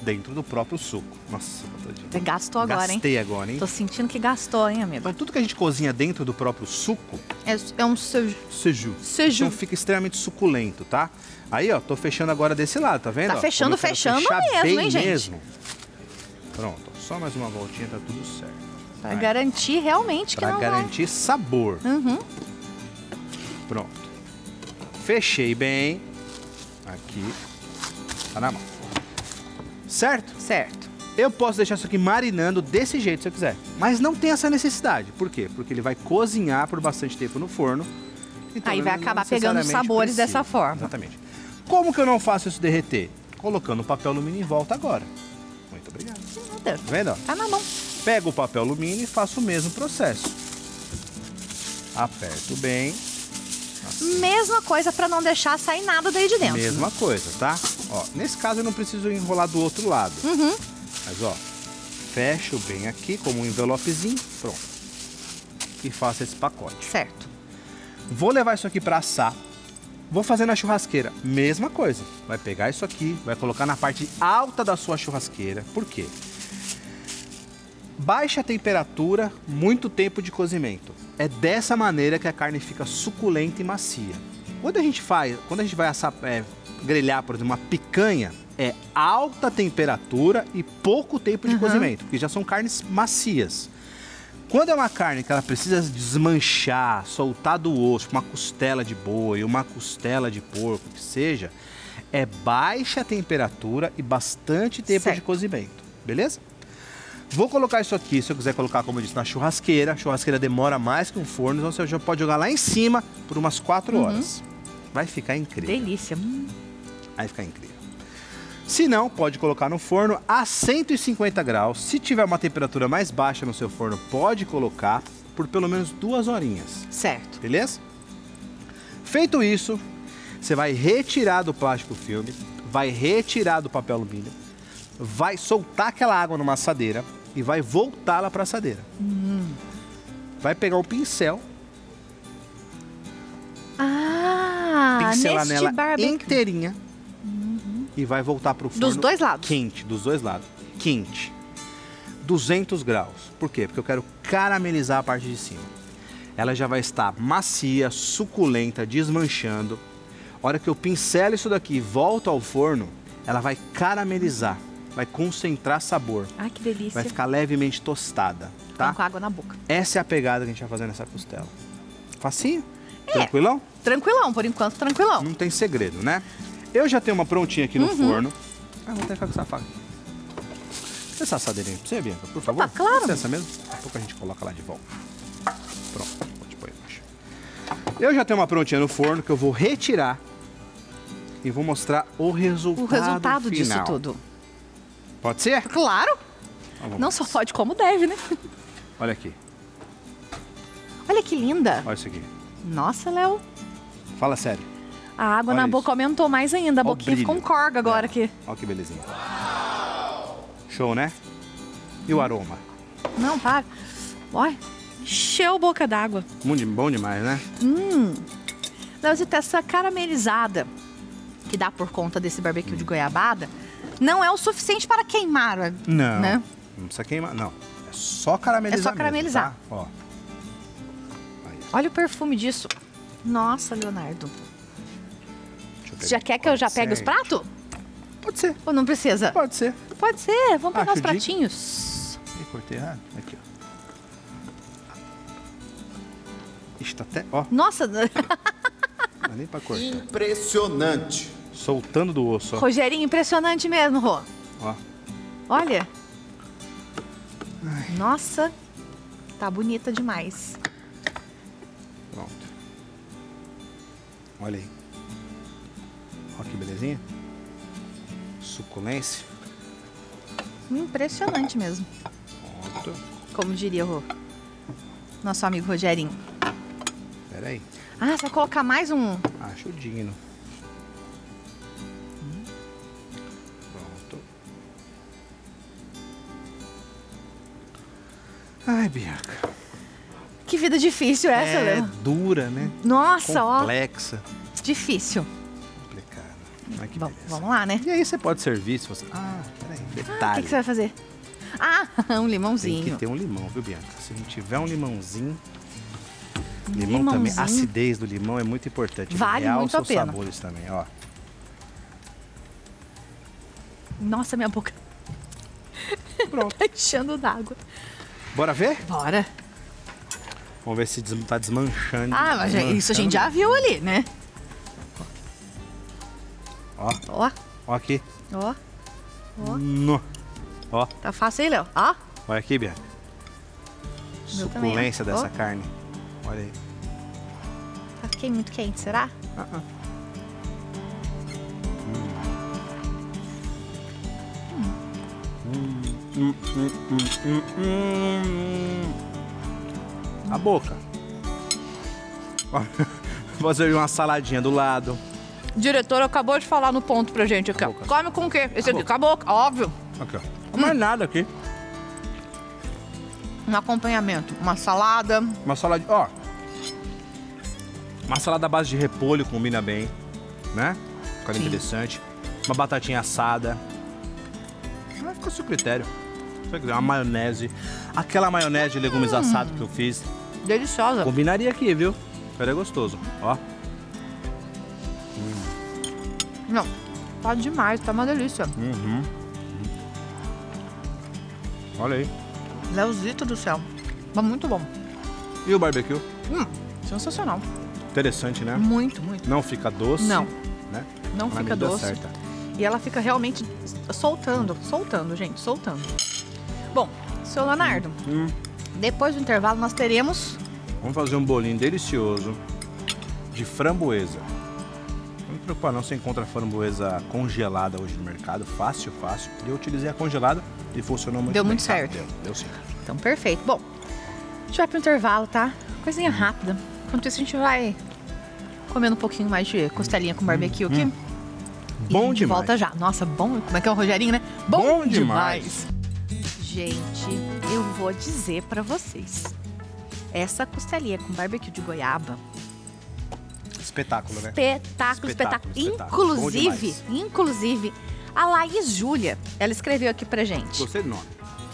Speaker 2: dentro do próprio suco. Nossa.
Speaker 1: Você gastou agora, hein?
Speaker 2: Gastei agora, hein?
Speaker 1: Tô sentindo que gastou, hein, amigo?
Speaker 2: Então tudo que a gente cozinha dentro do próprio suco,
Speaker 1: É, é um seu...
Speaker 2: seu jus.
Speaker 1: Seju.
Speaker 2: Então fica extremamente suculento, tá? Aí, ó, tô fechando agora desse lado, tá vendo?
Speaker 1: Tá
Speaker 2: ó?
Speaker 1: fechando, fechando mesmo, hein, gente?
Speaker 2: mesmo. Pronto, ó, só mais uma voltinha, tá tudo certo.
Speaker 1: Pra
Speaker 2: Vai.
Speaker 1: garantir realmente que
Speaker 2: Pra
Speaker 1: não
Speaker 2: garantir sabor.
Speaker 1: vai... Uhum.
Speaker 2: Pronto. Fechei bem. Aqui. Tá na mão. Certo?
Speaker 1: Certo.
Speaker 2: Eu posso deixar isso aqui marinando desse jeito se eu quiser. Mas não tem essa necessidade. Por quê? Porque ele vai cozinhar por bastante tempo no forno. Então,
Speaker 1: Aí vai acabar pegando os sabores
Speaker 2: precisa.
Speaker 1: dessa forma.
Speaker 2: Exatamente. Como que eu não faço isso derreter? Colocando o papel alumínio em volta agora. Muito obrigado.
Speaker 1: Nada.
Speaker 2: Tá vendo?
Speaker 1: Tá na mão.
Speaker 2: Pego o papel alumínio e faço o mesmo processo. Aperto bem.
Speaker 1: Mesma coisa pra não deixar sair nada daí de dentro.
Speaker 2: Mesma coisa, tá? Ó, nesse caso eu não preciso enrolar do outro lado.
Speaker 1: Uhum.
Speaker 2: Mas ó, fecho bem aqui como um envelopezinho, pronto. E faço esse pacote.
Speaker 1: Certo.
Speaker 2: Vou levar isso aqui para assar. Vou fazer na churrasqueira. Mesma coisa. Vai pegar isso aqui, vai colocar na parte alta da sua churrasqueira. Por quê? Baixa temperatura, muito tempo de cozimento. É dessa maneira que a carne fica suculenta e macia. Quando a gente faz, quando a gente vai assar, é, grelhar, por exemplo, uma picanha, é alta temperatura e pouco tempo de
Speaker 1: Uhum.
Speaker 2: cozimento, porque já são carnes macias. Quando é uma carne que ela precisa desmanchar, soltar do osso, uma costela de boi, uma costela de porco, que seja, é baixa temperatura e bastante tempo
Speaker 1: Certo.
Speaker 2: de cozimento, beleza? Vou colocar isso aqui, se eu quiser colocar, como eu disse, na churrasqueira. A churrasqueira demora mais que um forno, então você já pode jogar lá em cima por umas 4
Speaker 1: Uhum.
Speaker 2: horas. Vai ficar incrível.
Speaker 1: Delícia. Hum.
Speaker 2: Vai ficar incrível. Se não, pode colocar no forno a 150 graus. Se tiver uma temperatura mais baixa no seu forno, pode colocar por pelo menos duas horinhas.
Speaker 1: Certo.
Speaker 2: Beleza? Feito isso, você vai retirar do plástico filme, vai retirar do papel alumínio, vai soltar aquela água numa assadeira e vai voltá-la para a assadeira. Vai pegar um pincel,
Speaker 1: Ah,
Speaker 2: pincelar nela
Speaker 1: barbecue.
Speaker 2: inteirinha e vai voltar para o forno
Speaker 1: Dos dois lados.
Speaker 2: quente, dos dois lados, quente. 200 graus. Por quê? Porque eu quero caramelizar a parte de cima. Ela já vai estar macia, suculenta, desmanchando. A hora que eu pincelo isso daqui e volto ao forno, ela vai caramelizar, vai concentrar sabor,
Speaker 1: Ai, que delícia.
Speaker 2: vai ficar levemente tostada,
Speaker 1: Tá? com água na boca.
Speaker 2: Essa é a pegada que a gente vai fazer nessa costela. Facinho?
Speaker 1: É.
Speaker 2: Tranquilão?
Speaker 1: Tranquilão, por enquanto, tranquilão.
Speaker 2: Não tem segredo, né? Eu já tenho uma prontinha aqui no
Speaker 1: Uhum.
Speaker 2: forno. Ah, vou até ficar com essa faca. Essa assadeirinha pra você, Bianca, por favor.
Speaker 1: Opa, claro.
Speaker 2: Licença mesmo. Daqui a pouco a gente coloca lá de volta. Pronto, pode pôr embaixo. Eu já tenho uma prontinha no forno que eu vou retirar e vou mostrar o resultado
Speaker 1: O resultado disso
Speaker 2: final.
Speaker 1: tudo.
Speaker 2: Pode ser?
Speaker 1: Claro.
Speaker 2: Então
Speaker 1: Não só pode como deve, né?
Speaker 2: Olha aqui,
Speaker 1: Olha que linda.
Speaker 2: olha isso aqui.
Speaker 1: Nossa, Léo.
Speaker 2: Fala sério.
Speaker 1: A água
Speaker 2: Olha
Speaker 1: na
Speaker 2: isso.
Speaker 1: boca aumentou mais ainda. A
Speaker 2: Olha
Speaker 1: boquinha ficou um corga agora
Speaker 2: É.
Speaker 1: aqui.
Speaker 2: Olha que belezinha. Show, né? E o aroma?
Speaker 1: Não, para. Olha, encheu a boca d'água.
Speaker 2: Muito bom demais, né?
Speaker 1: Hum. Leozito, essa caramelizada que dá por conta desse barbecue de goiabada não é o suficiente para queimar,
Speaker 2: Não.
Speaker 1: né?
Speaker 2: Não precisa queimar, não. É só caramelizar
Speaker 1: É só
Speaker 2: mesmo,
Speaker 1: caramelizar.
Speaker 2: tá? Ó. Aí,
Speaker 1: Olha o perfume disso. Nossa, Leonardo. Você já quer que eu já pegue os pratos?
Speaker 2: Pode ser,
Speaker 1: Ou não precisa?
Speaker 2: pode ser.
Speaker 1: Pode ser, vamos pegar
Speaker 2: Acho
Speaker 1: os pratinhos.
Speaker 2: Ih, cortei errado. Aqui, ó. Ixi, tá até. Ó,
Speaker 1: Nossa, <laughs>
Speaker 2: não dá nem pra cortar.
Speaker 3: Impressionante.
Speaker 2: Soltando do osso, ó.
Speaker 1: Rogerinho, impressionante mesmo, Rô.
Speaker 2: ó.
Speaker 1: Olha. Nossa, tá bonita demais.
Speaker 2: Pronto. Olha aí. Olha que belezinha. Suculência.
Speaker 1: Impressionante mesmo.
Speaker 2: Pronto.
Speaker 1: Como diria o nosso amigo Rogerinho.
Speaker 2: Pera aí.
Speaker 1: Ah, você vai colocar mais um.
Speaker 2: Acho digno. Ai, Bianca.
Speaker 1: Que vida difícil essa,
Speaker 2: é
Speaker 1: Léo.
Speaker 2: dura, né?
Speaker 1: Nossa, ó.
Speaker 2: Complexa.
Speaker 1: Difícil.
Speaker 2: Complicada. Olha que
Speaker 1: Bom, vamos lá, né?
Speaker 2: E aí você pode servir se você... Ah, peraí.
Speaker 1: O que,
Speaker 2: Detalhe.
Speaker 1: que você vai fazer? Ah, <laughs> um
Speaker 2: Tem que
Speaker 1: limãozinho.
Speaker 2: ter um limão, viu, Bianca? Se não tiver um limãozinho... Limão também, a
Speaker 1: Limãozinho.
Speaker 2: acidez do limão é muito importante.
Speaker 1: Vale
Speaker 2: realça
Speaker 1: muito a
Speaker 2: os
Speaker 1: pena.
Speaker 2: sabores também, ó.
Speaker 1: Nossa, minha boca.
Speaker 2: Pronto. <laughs>
Speaker 1: tá enchendo d'água.
Speaker 2: Bora ver?
Speaker 1: Bora.
Speaker 2: Vamos ver se des- tá desmanchando.
Speaker 1: Ah, mas já- isso a gente já
Speaker 2: Desmanchando.
Speaker 1: viu ali, né?
Speaker 2: Ó,
Speaker 1: Ó,
Speaker 2: ó aqui.
Speaker 1: ó. Ó.
Speaker 2: No. Ó,
Speaker 1: Tá fácil aí, Léo. Ó.
Speaker 2: olha aqui, Bianca.
Speaker 1: Meu também.
Speaker 2: Suculência dessa
Speaker 1: Ó.
Speaker 2: carne. Olha aí.
Speaker 1: Tá fiquei muito quente, será?
Speaker 2: Ah, ah. A boca. <laughs> Servir uma saladinha do lado.
Speaker 1: O diretor acabou de falar no ponto pra gente aqui, ó. Come com o quê? Esse aqui,
Speaker 2: boca.
Speaker 1: com a boca, óbvio.
Speaker 2: Aqui, ó. Não mais nada aqui.
Speaker 1: Um acompanhamento. Uma salada.
Speaker 2: Uma salada, ó. Uma salada à base de repolho combina bem, né? Fica
Speaker 1: Sim.
Speaker 2: interessante. Uma batatinha assada. Ah, Fica ao seu critério. Uma maionese. Aquela maionese de legumes assados que eu fiz.
Speaker 1: Deliciosa.
Speaker 2: Combinaria aqui, viu? Ficaria gostoso. Ó.
Speaker 1: Não, tá demais, tá uma delícia.
Speaker 2: Uhum. Olha aí.
Speaker 1: Leozito do céu. Tá muito bom.
Speaker 2: E o barbecue?
Speaker 1: Hum, sensacional.
Speaker 2: Interessante, né?
Speaker 1: Muito, muito.
Speaker 2: Não fica doce.
Speaker 1: Não.
Speaker 2: Né?
Speaker 1: Não
Speaker 2: Na
Speaker 1: fica doce.
Speaker 2: certa.
Speaker 1: E ela fica realmente soltando, soltando, gente, soltando. Bom, seu Leonardo,
Speaker 2: Hum.
Speaker 1: depois do intervalo nós teremos.
Speaker 2: Vamos fazer um bolinho delicioso de framboesa. Não se preocupa não, você encontra framboesa congelada hoje no mercado, fácil, fácil. E eu utilizei a congelada e funcionou muito
Speaker 1: Deu
Speaker 2: bem.
Speaker 1: muito certo.
Speaker 2: Deu, deu sim.
Speaker 1: Então, perfeito. Bom, a gente vai pro intervalo, tá? Coisinha rápida. Enquanto isso, a gente vai comendo um pouquinho mais de costelinha com barbecue aqui. E
Speaker 2: Hum, Bom
Speaker 1: gente
Speaker 2: demais.
Speaker 1: volta já. Nossa, bom. Como é que é o Rogerinho, né?
Speaker 2: Bom demais.
Speaker 1: Gente, eu vou dizer pra vocês. Essa costelinha com barbecue de goiaba,
Speaker 2: Espetáculo, né?
Speaker 1: espetáculo, espetáculo.
Speaker 2: Espetáculo,
Speaker 1: Inclusive, inclusive, a Laís Júlia, ela escreveu aqui pra gente.
Speaker 2: Gostei do nome.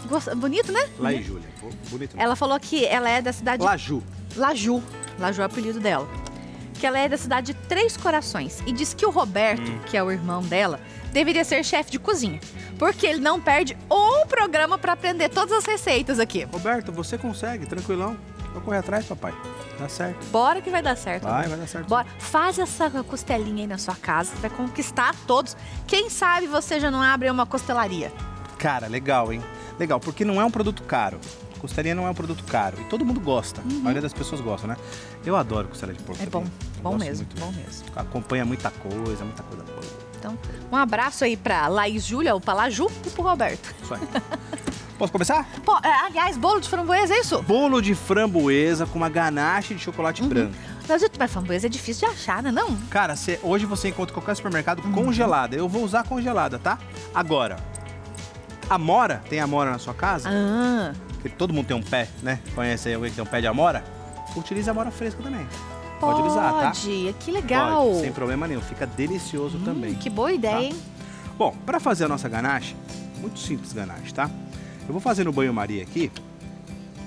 Speaker 1: Gost- Bonito, né?
Speaker 2: Laí Júlia. Bonito.
Speaker 1: Ela falou que ela é da cidade
Speaker 2: Laju.
Speaker 1: Laju. Laju é o apelido dela. Que ela é da cidade de Três Corações. E diz que o Roberto,
Speaker 2: Hum.
Speaker 1: que é o irmão dela, deveria ser chefe de cozinha. Porque ele não perde um programa pra aprender todas as receitas aqui.
Speaker 2: Roberto, você consegue, tranquilão. Vou correr atrás, papai. Dá certo.
Speaker 1: Bora que vai dar certo.
Speaker 2: Vai, vai dar certo.
Speaker 1: Bora. Faz essa costelinha aí na sua casa. Vai conquistar todos. Quem sabe você já não abre uma costelaria.
Speaker 2: Cara, legal, hein? Legal, porque não é um produto caro. Costelinha não é um produto caro. E todo mundo gosta. A maioria das pessoas gosta, né? Eu adoro costela de porco.
Speaker 1: Uhum. É bom. Bom mesmo.
Speaker 2: muito
Speaker 1: Bom mesmo.
Speaker 2: Acompanha muita coisa, muita coisa boa.
Speaker 1: Então, um abraço aí pra Laís Júlia, ou pra Laju, e pro Roberto.
Speaker 2: Isso aí. Posso começar?
Speaker 1: Pô, é, aliás, bolo de framboesa, é isso?
Speaker 2: Bolo de framboesa com uma ganache de chocolate
Speaker 1: Uhum.
Speaker 2: branco.
Speaker 1: Mas, mas framboesa é difícil de achar, né? Não?
Speaker 2: Cara, cê, hoje você encontra qualquer supermercado congelada. Eu vou usar congelada, tá? Agora, amora, tem amora na sua casa?
Speaker 1: Ah,
Speaker 2: Porque todo mundo tem um pé, né? Conhece aí alguém que tem um pé de amora? Utilize amora fresca também. Pode, usar, tá?
Speaker 1: pode. Que legal.
Speaker 2: Pode, sem problema nenhum. Fica delicioso também.
Speaker 1: Que boa ideia,
Speaker 2: Tá.
Speaker 1: hein?
Speaker 2: Bom, para fazer a nossa ganache, muito simples ganache, tá? Eu vou fazer no banho-maria aqui,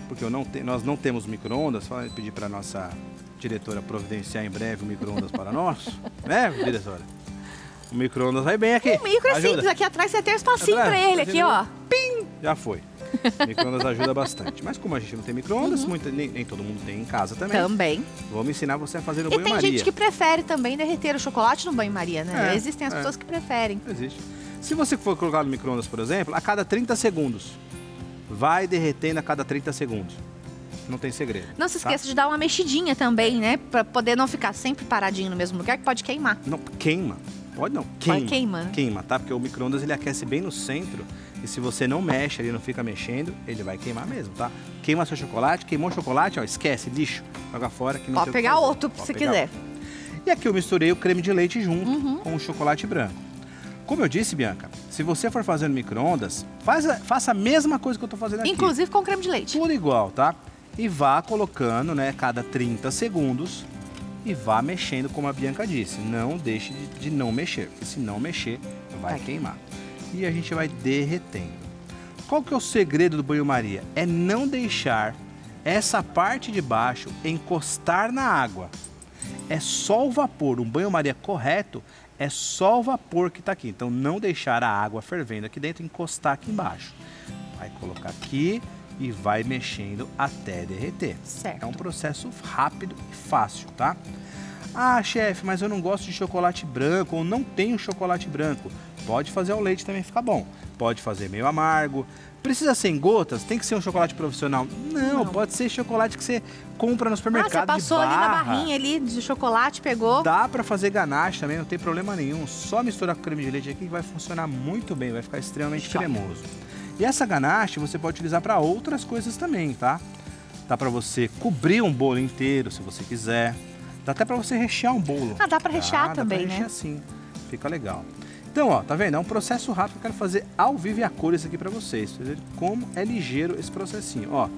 Speaker 2: porque eu não te- nós não temos micro-ondas, só pedir para nossa diretora providenciar em breve o micro-ondas para nós, <laughs> né, diretora? O micro-ondas vai bem aqui.
Speaker 1: O micro é
Speaker 2: Ajuda.
Speaker 1: simples. Aqui atrás você tem um espacinho pra ele,
Speaker 2: tá
Speaker 1: aqui, ó.
Speaker 2: Já foi. <laughs> Micro-ondas ajuda bastante. Mas como a gente não tem micro-ondas,
Speaker 1: Uhum.
Speaker 2: nem, nem todo mundo tem em casa também.
Speaker 1: Também.
Speaker 2: Vamos ensinar você a fazer no
Speaker 1: E tem
Speaker 2: banho-maria.
Speaker 1: gente que prefere também derreter o chocolate no banho-maria, né?
Speaker 2: É,
Speaker 1: Existem as
Speaker 2: é.
Speaker 1: pessoas que preferem.
Speaker 2: Existe. Se você for colocar no micro-ondas, por exemplo, a cada 30 segundos. Vai derretendo a cada 30 segundos. Não tem segredo.
Speaker 1: Não se
Speaker 2: tá?
Speaker 1: esqueça de dar uma mexidinha também, né? Pra poder não ficar sempre paradinho no mesmo lugar, que pode queimar.
Speaker 2: Não, queima. Pode não. Queima.
Speaker 1: queima, né?
Speaker 2: Queima, tá? Porque o micro-ondas ele aquece bem no centro. E se você não mexe, ele não fica mexendo, ele vai queimar mesmo, tá? Queima seu chocolate, queimou o chocolate, ó, esquece, lixo. Joga fora que não
Speaker 1: Pode pegar outro se quiser.
Speaker 2: outro. E aqui eu misturei o creme de leite junto
Speaker 1: Uhum.
Speaker 2: com o chocolate branco. Como eu disse, Bianca, se você for fazer no micro-ondas, faça a mesma coisa que eu tô fazendo aqui.
Speaker 1: Inclusive com creme de leite.
Speaker 2: Tudo igual, tá? E vá colocando, né, cada 30 segundos e vá mexendo, como a Bianca disse. Não deixe de, de não mexer, porque se não mexer, vai
Speaker 1: Vai.
Speaker 2: queimar. E a gente vai derretendo. Qual que é o segredo do banho-maria? É não deixar essa parte de baixo encostar na água. É só o vapor, um banho-maria correto é só o vapor que está aqui. Então não deixar a água fervendo aqui dentro encostar aqui embaixo. Vai colocar aqui e vai mexendo até derreter.
Speaker 1: Certo.
Speaker 2: É um processo rápido e fácil, tá? Ah, chefe, mas eu não gosto de chocolate branco ou não tenho chocolate branco. Pode fazer ao leite também fica bom. Pode fazer meio amargo. Precisa ser em gotas? Tem que ser um chocolate profissional? Não,
Speaker 1: Não.
Speaker 2: pode ser chocolate que você compra no
Speaker 1: Ah,
Speaker 2: supermercado
Speaker 1: você passou ali na barrinha ali de chocolate, pegou.
Speaker 2: Dá pra fazer ganache também, não tem problema nenhum. Só misturar com creme de leite aqui que vai funcionar muito bem, vai ficar extremamente cremoso. E essa ganache você pode utilizar para outras coisas também, tá? Dá pra você cobrir um bolo inteiro, se você quiser. Dá até pra você rechear um bolo.
Speaker 1: Ah, dá pra rechear
Speaker 2: dá
Speaker 1: também,
Speaker 2: pra
Speaker 1: né?
Speaker 2: rechear sim. Fica legal. Então, ó, tá vendo? É um processo rápido que eu quero fazer ao vivo e a cores aqui pra vocês. Pra vocês verem como é ligeiro esse processinho. Ó, tá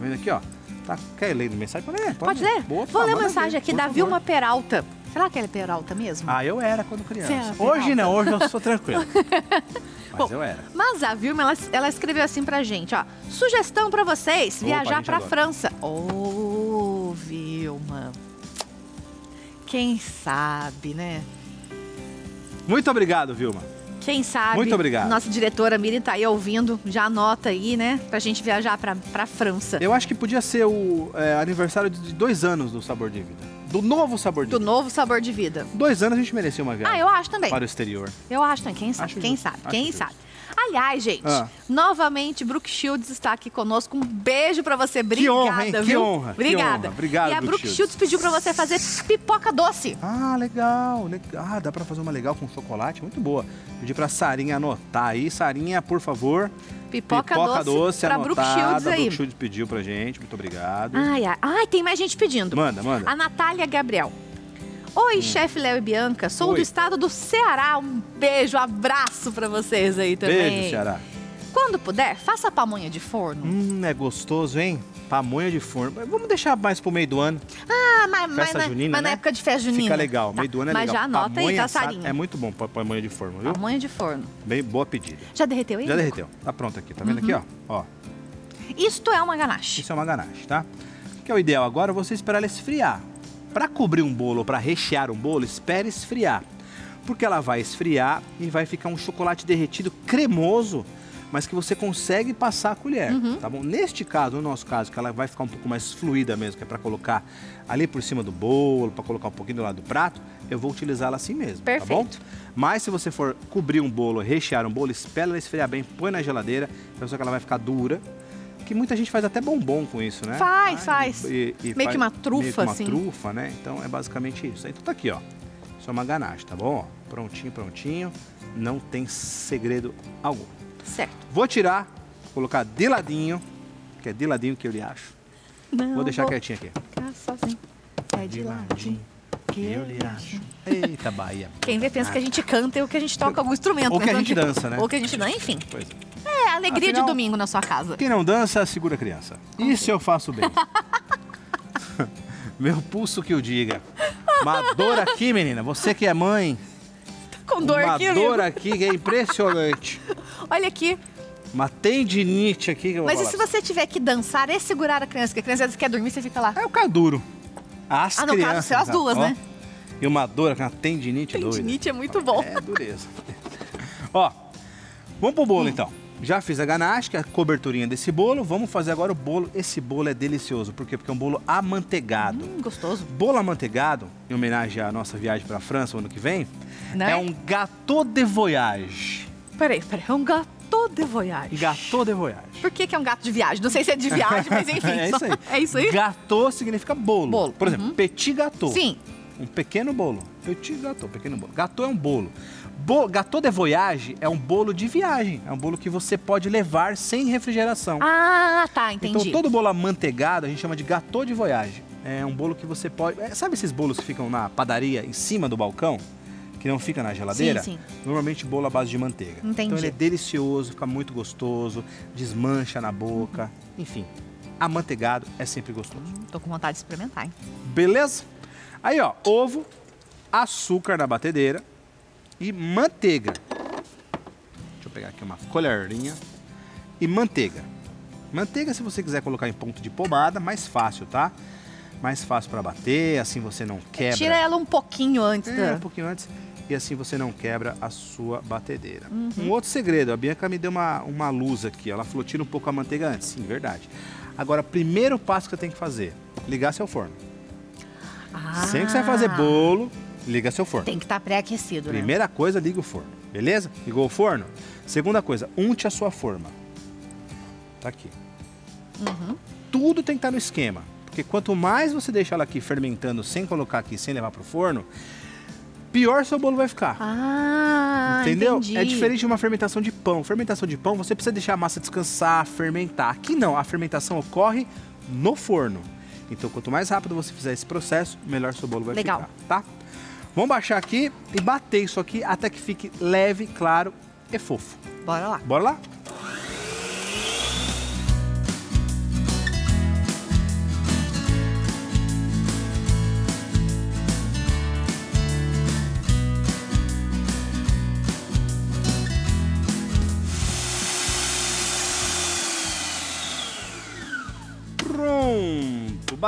Speaker 2: vendo aqui, ó? Tá, quer ler mensagem? Pode ler.
Speaker 1: Pode ler?
Speaker 2: Boa,
Speaker 1: Vou ler a mensagem
Speaker 2: ver,
Speaker 1: aqui da
Speaker 2: favor.
Speaker 1: Vilma Peralta. Será que ela é Peralta mesmo?
Speaker 2: Ah, eu era quando criança.
Speaker 1: Era
Speaker 2: hoje não, hoje eu sou tranquilo. <laughs> Mas
Speaker 1: Bom,
Speaker 2: eu era.
Speaker 1: Mas a Vilma, ela, ela escreveu assim pra gente, ó. Sugestão pra vocês,
Speaker 2: Opa,
Speaker 1: viajar pra
Speaker 2: adora.
Speaker 1: França. Vilma. Quem sabe, né?
Speaker 2: Muito obrigado, Vilma.
Speaker 1: Quem sabe.
Speaker 2: Muito obrigado.
Speaker 1: Nossa diretora Miriam tá aí ouvindo, já anota aí, né? Pra gente viajar pra, pra França.
Speaker 2: Eu acho que podia ser o é, aniversário de dois anos do Sabor de Vida. Do novo Sabor de
Speaker 1: Do
Speaker 2: Vida.
Speaker 1: novo sabor de vida.
Speaker 2: Dois anos a gente merecia uma viagem
Speaker 1: Ah, eu acho também.
Speaker 2: para o exterior.
Speaker 1: Eu acho também. Quem sabe?
Speaker 2: Acho
Speaker 1: quem
Speaker 2: justo,
Speaker 1: sabe?
Speaker 2: acho
Speaker 1: Quem
Speaker 2: justo.
Speaker 1: sabe? Aliás, gente,
Speaker 2: Ah.
Speaker 1: novamente, Brooke Shields está aqui conosco. Um beijo pra você. Obrigada,
Speaker 2: honra, hein? Que
Speaker 1: viu?
Speaker 2: honra, que
Speaker 1: Obrigada.
Speaker 2: honra. Obrigado,
Speaker 1: E a
Speaker 2: Brooke Shields.
Speaker 1: Shields pediu pra você fazer pipoca doce.
Speaker 2: Ah, legal, legal. Ah, dá pra fazer uma legal com chocolate, muito boa. Pedir pra Sarinha anotar aí. Sarinha, por favor.
Speaker 1: Pipoca, doce, pra Brooke
Speaker 2: anotada.
Speaker 1: Shields aí.
Speaker 2: Brooke Shields pediu pra gente, muito obrigado.
Speaker 1: Ai, ai, ai, tem mais gente pedindo.
Speaker 2: Manda, manda.
Speaker 1: A Natália Gabriel. Oi, chefe Léo e Bianca. Sou
Speaker 2: Hum. Oi.
Speaker 1: do estado do Ceará. Um beijo, abraço pra vocês aí também.
Speaker 2: Beijo, Ceará.
Speaker 1: Quando puder, faça pamonha de forno.
Speaker 2: Hum, é gostoso, hein? Pamonha de forno. Mas Vamos deixar mais pro meio do ano.
Speaker 1: Ah, mas, mas,
Speaker 2: Festa
Speaker 1: na,
Speaker 2: junina,
Speaker 1: mas na
Speaker 2: né?
Speaker 1: época de festa junina.
Speaker 2: Fica legal.
Speaker 1: Tá.
Speaker 2: Meio do ano é
Speaker 1: mas
Speaker 2: legal.
Speaker 1: já anota aí,
Speaker 2: Pamonha
Speaker 1: tá,
Speaker 2: assada
Speaker 1: Sarinha?
Speaker 2: É muito bom pra pamonha de forno, viu?
Speaker 1: Pamonha de forno.
Speaker 2: Bem boa pedida.
Speaker 1: Já derreteu aí?
Speaker 2: Já derreteu. Tá pronto aqui. Tá vendo aqui, ó? Ó.
Speaker 1: Isto é uma ganache.
Speaker 2: Isso é uma ganache, tá? O que é o ideal agora é você esperar ela esfriar. Para cobrir um bolo para rechear um bolo, espere esfriar. Porque ela vai esfriar e vai ficar um chocolate derretido cremoso, mas que você consegue passar a colher, tá bom? Neste caso, no nosso caso, que ela vai ficar um pouco mais fluida mesmo, que é para colocar ali por cima do bolo, para colocar um pouquinho do lado do prato, eu vou utilizá-la assim mesmo, tá bom?
Speaker 1: Perfeito.
Speaker 2: Mas se você for cobrir um bolo, rechear um bolo, espera ela esfriar bem, põe na geladeira, só que ela vai ficar dura. Que muita gente faz até bombom com isso, né?
Speaker 1: Faz,
Speaker 2: Ah,
Speaker 1: faz.
Speaker 2: e- e
Speaker 1: Meio que uma trufa,
Speaker 2: meio que uma
Speaker 1: assim.
Speaker 2: trufa, né? Então é basicamente isso. Então tá aqui, ó. Isso é uma ganache, tá bom? Ó, Prontinho, prontinho. Não tem segredo algum.
Speaker 1: Certo.
Speaker 2: Vou tirar, colocar de ladinho, que é de ladinho que eu lhe acho.
Speaker 1: Não,
Speaker 2: Vou deixar quietinho aqui.
Speaker 1: ficar sozinho. é de ladinho. Que
Speaker 2: Eu lhe acho. Eita, Bahia.
Speaker 1: Quem vê pensa que a gente canta ou que a gente toca algum instrumento.
Speaker 2: Ou
Speaker 1: né?
Speaker 2: que a gente dança, né?
Speaker 1: Ou que a gente dança, enfim.
Speaker 2: Pois é.
Speaker 1: É, alegria
Speaker 2: Afinal-
Speaker 1: de domingo na sua casa.
Speaker 2: Quem não dança, segura a criança. Isso eu faço bem. <laughs> Meu pulso que o diga. Uma dor aqui, menina. Você que é mãe.
Speaker 1: Com dor
Speaker 2: uma
Speaker 1: aqui,
Speaker 2: dor
Speaker 1: amigo.
Speaker 2: aqui que é impressionante.
Speaker 1: Olha aqui.
Speaker 2: Uma tendinite aqui que eu vou
Speaker 1: Mas e se você tiver que dançar e segurar a criança? Que a criança às vezes quer dormir, você fica lá.
Speaker 2: É o caduro. As
Speaker 1: Ah, no caso,
Speaker 2: crianças,
Speaker 1: seu, as duas,
Speaker 2: ó.
Speaker 1: né?
Speaker 2: E uma dor, uma tendinite doida.
Speaker 1: Tendinite é muito bom.
Speaker 2: É dureza. <laughs> Ó, vamos pro bolo então. Já fiz a ganache, que é a coberturinha desse bolo. Vamos fazer agora o bolo. Esse bolo é delicioso. Por quê? Porque é um bolo amanteigado.
Speaker 1: Hum, gostoso.
Speaker 2: Bolo amanteigado, em homenagem à nossa viagem para a França o ano que vem,
Speaker 1: Né?
Speaker 2: é um gâteau de voyage.
Speaker 1: Peraí, peraí. É um gato de voyage.
Speaker 2: Gâteau de voyage.
Speaker 1: Por que, que é um gato de viagem? Não sei se é de viagem, mas enfim. <laughs>
Speaker 2: é isso aí.
Speaker 1: É isso aí?
Speaker 2: Gâteau significa bolo.
Speaker 1: Bolo,
Speaker 2: Por exemplo,
Speaker 1: uhum.
Speaker 2: petit gâteau.
Speaker 1: Sim.
Speaker 2: Um pequeno bolo. Petit gâteau, pequeno bolo. Gâteau é um bolo. Bo gâteau de voyage é um bolo de viagem. É um bolo que você pode levar sem refrigeração.
Speaker 1: Ah, tá, entendi.
Speaker 2: Então todo bolo amanteigado a gente chama de gâteau de voyage. É um bolo que você pode... é, sabe esses bolos que ficam na padaria em cima do balcão? Que não fica na geladeira?
Speaker 1: Sim, sim.
Speaker 2: Normalmente bolo à base de manteiga.
Speaker 1: Entendi.
Speaker 2: Então ele é delicioso, fica muito gostoso, desmancha na boca. Enfim, amanteigado é sempre gostoso.
Speaker 1: Tô com vontade de experimentar, hein?
Speaker 2: Beleza? Aí, ó, ovo, açúcar na batedeira e manteiga. Deixa eu pegar aqui uma colherinha. E manteiga. Manteiga, se você quiser colocar em ponto de pomada, mais fácil, tá? Mais fácil para bater, assim você não quebra.
Speaker 1: Tira ela um pouquinho antes
Speaker 2: É, um pouquinho antes. E assim você não quebra a sua batedeira.
Speaker 1: Uhum.
Speaker 2: Um outro segredo, a Bianca me deu uma, uma luz aqui. Ela falou, tira um pouco a manteiga antes. Sim, verdade. Agora, primeiro passo que você tem que fazer, ligar seu forno.
Speaker 1: Ah,
Speaker 2: Sempre que você vai fazer bolo, liga seu forno.
Speaker 1: Tem que estar pré-aquecido, né?
Speaker 2: Primeira coisa, liga o forno. Beleza? Ligou o forno? Segunda coisa, unte a sua forma. Tá aqui.
Speaker 1: Uhum.
Speaker 2: Tudo tem que estar no esquema. Porque quanto mais você deixar ela aqui fermentando sem colocar aqui, sem levar pro forno, pior seu bolo vai ficar.
Speaker 1: Ah,
Speaker 2: Entendeu?
Speaker 1: entendi.
Speaker 2: É diferente de uma fermentação de pão. Fermentação de pão, você precisa deixar a massa descansar, fermentar. Aqui não, a fermentação ocorre no forno. Então, quanto mais rápido você fizer esse processo, melhor seu bolo vai
Speaker 1: Legal.
Speaker 2: ficar, tá? Vamos baixar aqui e bater isso aqui até que fique leve, claro e fofo.
Speaker 1: Bora lá.
Speaker 2: Bora lá?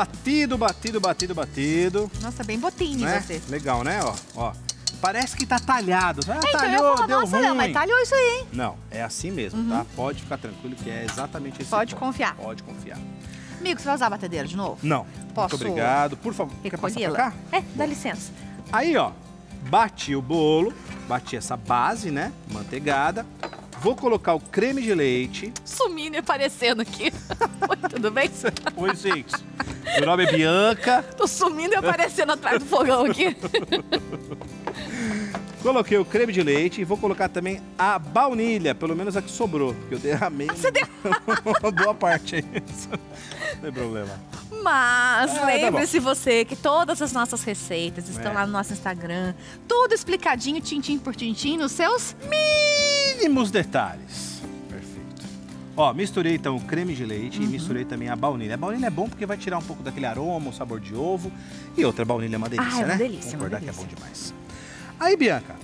Speaker 2: Batido, batido, batido, batido.
Speaker 1: Nossa, bem botinho
Speaker 2: Né?
Speaker 1: você.
Speaker 2: Legal, né? Ó, ó. Parece que tá talhado. Ah,
Speaker 1: então
Speaker 2: talhou,
Speaker 1: falar,
Speaker 2: deu
Speaker 1: nossa,
Speaker 2: ruim.
Speaker 1: Léo, mas talhou isso aí, hein?
Speaker 2: Não, é assim mesmo, tá? Pode ficar tranquilo que é exatamente esse
Speaker 1: Pode
Speaker 2: ponto.
Speaker 1: confiar.
Speaker 2: Pode confiar.
Speaker 1: Amigo, você vai usar a batedeira de novo?
Speaker 2: Não.
Speaker 1: Posso
Speaker 2: Muito obrigado. Por favor, quer passar pra cá?
Speaker 1: É, dá licença.
Speaker 2: Aí, ó, bati o bolo, bati essa base, né, manteigada. Vou colocar o creme de leite.
Speaker 1: Sumindo e aparecendo aqui. <laughs> Oi, tudo bem? <laughs>
Speaker 2: Oi, gente. Meu nome é Bianca.
Speaker 1: Tô sumindo e aparecendo atrás do fogão aqui. <laughs>
Speaker 2: Coloquei o creme de leite e vou colocar também a baunilha, pelo menos a que sobrou, porque eu derramei
Speaker 1: Você deu...
Speaker 2: uma <laughs> boa parte aí. Não tem problema.
Speaker 1: Mas
Speaker 2: Ah, tá
Speaker 1: lembre-se você que todas as nossas receitas estão
Speaker 2: É.
Speaker 1: lá no nosso Instagram. Tudo explicadinho, tintim por tintim, nos seus...
Speaker 2: Mínimos detalhes. Perfeito. Ó, misturei então o creme de leite e misturei também a baunilha. A baunilha é bom porque vai tirar um pouco daquele aroma, o sabor de ovo. E outra, baunilha é uma delícia,
Speaker 1: Ah, é uma
Speaker 2: né?
Speaker 1: delícia,
Speaker 2: Vamos
Speaker 1: uma
Speaker 2: Concordar que é bom
Speaker 1: delícia.
Speaker 2: demais. Aí, Bianca,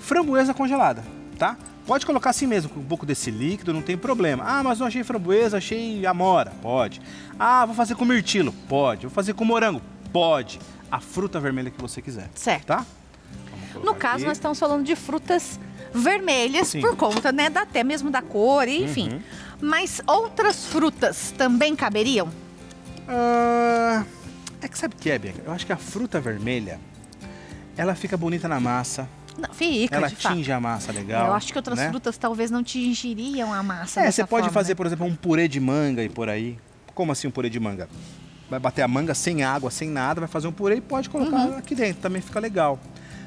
Speaker 2: framboesa congelada, tá? Pode colocar assim mesmo, com um pouco desse líquido, não tem problema. Ah, mas não achei framboesa, achei amora. Pode. Ah, vou fazer com mirtilo. Pode. Vou fazer com morango. Pode. A fruta vermelha que você quiser.
Speaker 1: Certo.
Speaker 2: Tá?
Speaker 1: No caso,
Speaker 2: aqui.
Speaker 1: nós estamos falando de frutas vermelhas
Speaker 2: Sim.
Speaker 1: por conta, né, da, até mesmo da cor, enfim.
Speaker 2: Uhum.
Speaker 1: Mas outras frutas também caberiam?
Speaker 2: Ah, é que sabe o que é, Bianca? Eu acho que a fruta vermelha, ela fica bonita na massa.
Speaker 1: Não, fica,
Speaker 2: ela
Speaker 1: fato.
Speaker 2: tinge a massa legal.
Speaker 1: Eu acho que outras
Speaker 2: né?
Speaker 1: frutas talvez não tingiriam a massa
Speaker 2: É, você pode
Speaker 1: forma,
Speaker 2: fazer,
Speaker 1: né?
Speaker 2: por exemplo, um purê de manga e por aí. Como assim um purê de manga? Vai bater a manga sem água, sem nada, vai fazer um purê e pode colocar
Speaker 1: Uhum.
Speaker 2: aqui dentro, também fica legal.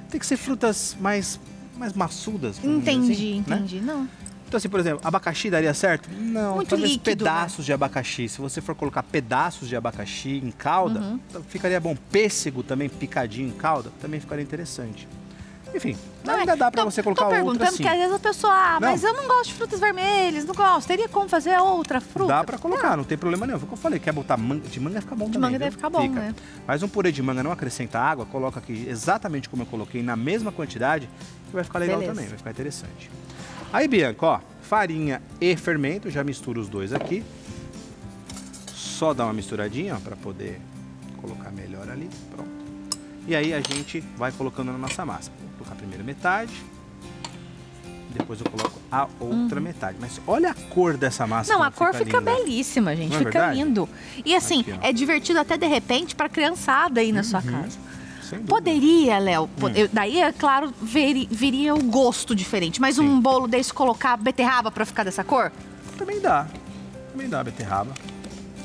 Speaker 2: Tem que ser frutas mais, mais maçudas.
Speaker 1: Entendi,
Speaker 2: assim, né?
Speaker 1: entendi. Não.
Speaker 2: Então, assim, por exemplo, abacaxi daria certo? Não,
Speaker 1: Muito
Speaker 2: talvez
Speaker 1: líquido, né?
Speaker 2: pedaços de abacaxi. Se você for colocar pedaços de abacaxi em calda,
Speaker 1: Uhum.
Speaker 2: então ficaria bom. Pêssego também picadinho em calda, também ficaria interessante. Enfim, ainda dá pra
Speaker 1: Tô-
Speaker 2: você colocar
Speaker 1: Tô
Speaker 2: outra
Speaker 1: perguntando
Speaker 2: assim.
Speaker 1: porque às vezes a pessoa, ah,
Speaker 2: Não.
Speaker 1: mas eu não gosto de frutas vermelhas, não gosto. Teria como fazer outra fruta?
Speaker 2: Dá pra colocar, não tem problema nenhum. Foi o que eu falei, quer botar manga, de manga fica bom
Speaker 1: De
Speaker 2: também,
Speaker 1: manga
Speaker 2: viu?
Speaker 1: deve ficar bom, né?
Speaker 2: Mas um purê de manga não acrescenta água, coloca aqui exatamente como eu coloquei, na mesma quantidade, que vai ficar legal
Speaker 1: Beleza.
Speaker 2: também, vai ficar interessante. Aí, Bianca, ó, farinha e fermento, já misturo os dois aqui. Só dá uma misturadinha, ó, pra poder colocar melhor ali, pronto. E aí a gente vai colocando na nossa massa. Vou colocar a primeira metade, depois eu coloco a outra metade. Mas olha a cor dessa massa.
Speaker 1: Uhum. Não, a cor fica
Speaker 2: linda.
Speaker 1: belíssima, gente.
Speaker 2: Não é
Speaker 1: fica lindo. E assim,
Speaker 2: Aqui. Uhum.
Speaker 1: é divertido até de repente pra criançada aí na sua casa. Poderia, Léo,
Speaker 2: Hum.
Speaker 1: eu- daí é claro, veri- viria o gosto diferente. Mas um
Speaker 2: Sim.
Speaker 1: bolo desse colocar beterraba pra ficar dessa cor?
Speaker 2: Também dá. Também dá beterraba.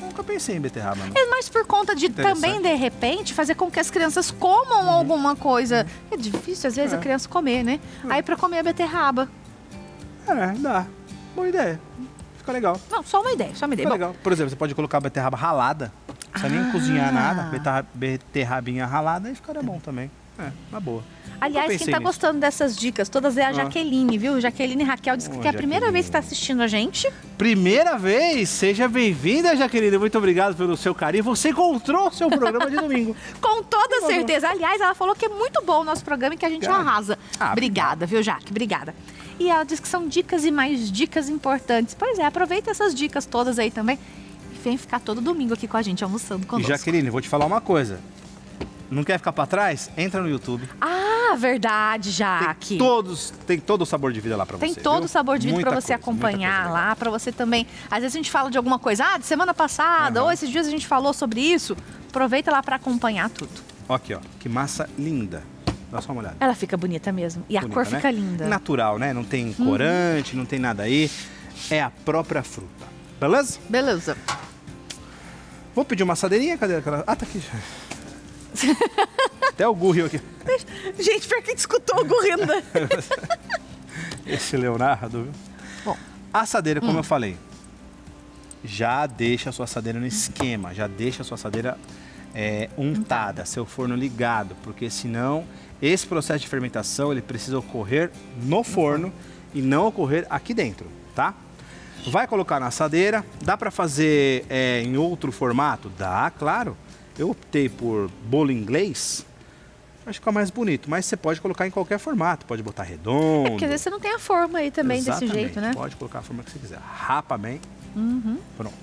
Speaker 2: Nunca pensei em beterraba, não.
Speaker 1: É mais por conta de também, de repente, fazer com que as crianças comam alguma coisa. É difícil, às vezes,
Speaker 2: É.
Speaker 1: a criança comer, né? Aí pra comer a beterraba.
Speaker 2: É, dá. Boa ideia. Fica legal.
Speaker 1: Não, só uma ideia, só uma ideia.
Speaker 2: Fica
Speaker 1: Bom,
Speaker 2: legal. Por exemplo, você pode colocar beterraba ralada. Não precisa nem
Speaker 1: Ah.
Speaker 2: cozinhar nada. Beterra- Beterrabinha ralada e ficaria bom também. É, na boa.
Speaker 1: Aliás, quem tá
Speaker 2: nisso.
Speaker 1: gostando dessas dicas todas é a
Speaker 2: Ah.
Speaker 1: Jaqueline, viu? Jaqueline Raquel disse que é a primeira vez que tá assistindo a gente.
Speaker 2: Primeira vez, seja bem-vinda, Jaqueline. Muito obrigado pelo seu carinho. Você encontrou seu programa de domingo. <laughs>
Speaker 1: Com toda
Speaker 2: bom.
Speaker 1: certeza. Aliás, ela falou que é muito bom o nosso programa e que a gente
Speaker 2: Ah.
Speaker 1: arrasa.
Speaker 2: Ah,
Speaker 1: obrigada, viu, Jaque? Obrigada. E ela diz que são dicas e mais dicas importantes. Pois é, aproveita essas dicas todas aí também. E vem ficar todo domingo aqui com a gente, almoçando
Speaker 2: E
Speaker 1: conosco.
Speaker 2: Jaqueline, vou te falar uma coisa. Não quer ficar pra trás? Entra no YouTube.
Speaker 1: Ah, verdade,
Speaker 2: Tem
Speaker 1: Jaque.
Speaker 2: todos, tem todo o sabor de vida lá pra
Speaker 1: Tem
Speaker 2: você.
Speaker 1: todo
Speaker 2: viu?
Speaker 1: o sabor de vida pra você
Speaker 2: coisa,
Speaker 1: acompanhar lá, pra você também. Às vezes a gente fala de alguma coisa, ah, de semana passada,
Speaker 2: Aham.
Speaker 1: ou esses dias a gente falou sobre isso. Aproveita lá pra acompanhar tudo.
Speaker 2: Aqui, ó. Que massa linda. Dá só uma olhada.
Speaker 1: Ela fica bonita mesmo. E a
Speaker 2: Bonita,
Speaker 1: cor
Speaker 2: né?
Speaker 1: fica linda. Uhum.
Speaker 2: Natural, né? Não tem corante, não tem nada aí. É a própria fruta. Beleza?
Speaker 1: Beleza.
Speaker 2: Vou pedir uma assadeirinha. Cadê aquela? Ah, tá aqui. <laughs> Até o Gurrio aqui.
Speaker 1: Gente, pra quem escutou o gorrindo. <laughs>
Speaker 2: Esse Leonardo, viu?
Speaker 1: Bom.
Speaker 2: Assadeira, como
Speaker 1: Hum.
Speaker 2: eu falei. Já deixa a sua assadeira no esquema. Já deixa a sua assadeira é, untada, seu forno ligado. Porque senão, esse processo de fermentação, ele precisa ocorrer no forno e não ocorrer aqui dentro, tá? Vai colocar na assadeira. Dá para fazer é, em outro formato? Dá, claro. Eu optei por bolo inglês. Vai ficar mais bonito, mas você pode colocar em qualquer formato. Pode botar redondo.
Speaker 1: Porque às vezes você não tem a forma aí também
Speaker 2: Exatamente.
Speaker 1: desse jeito, né?
Speaker 2: Pode colocar a forma que você quiser. Rapa bem.
Speaker 1: Uhum.
Speaker 2: Pronto.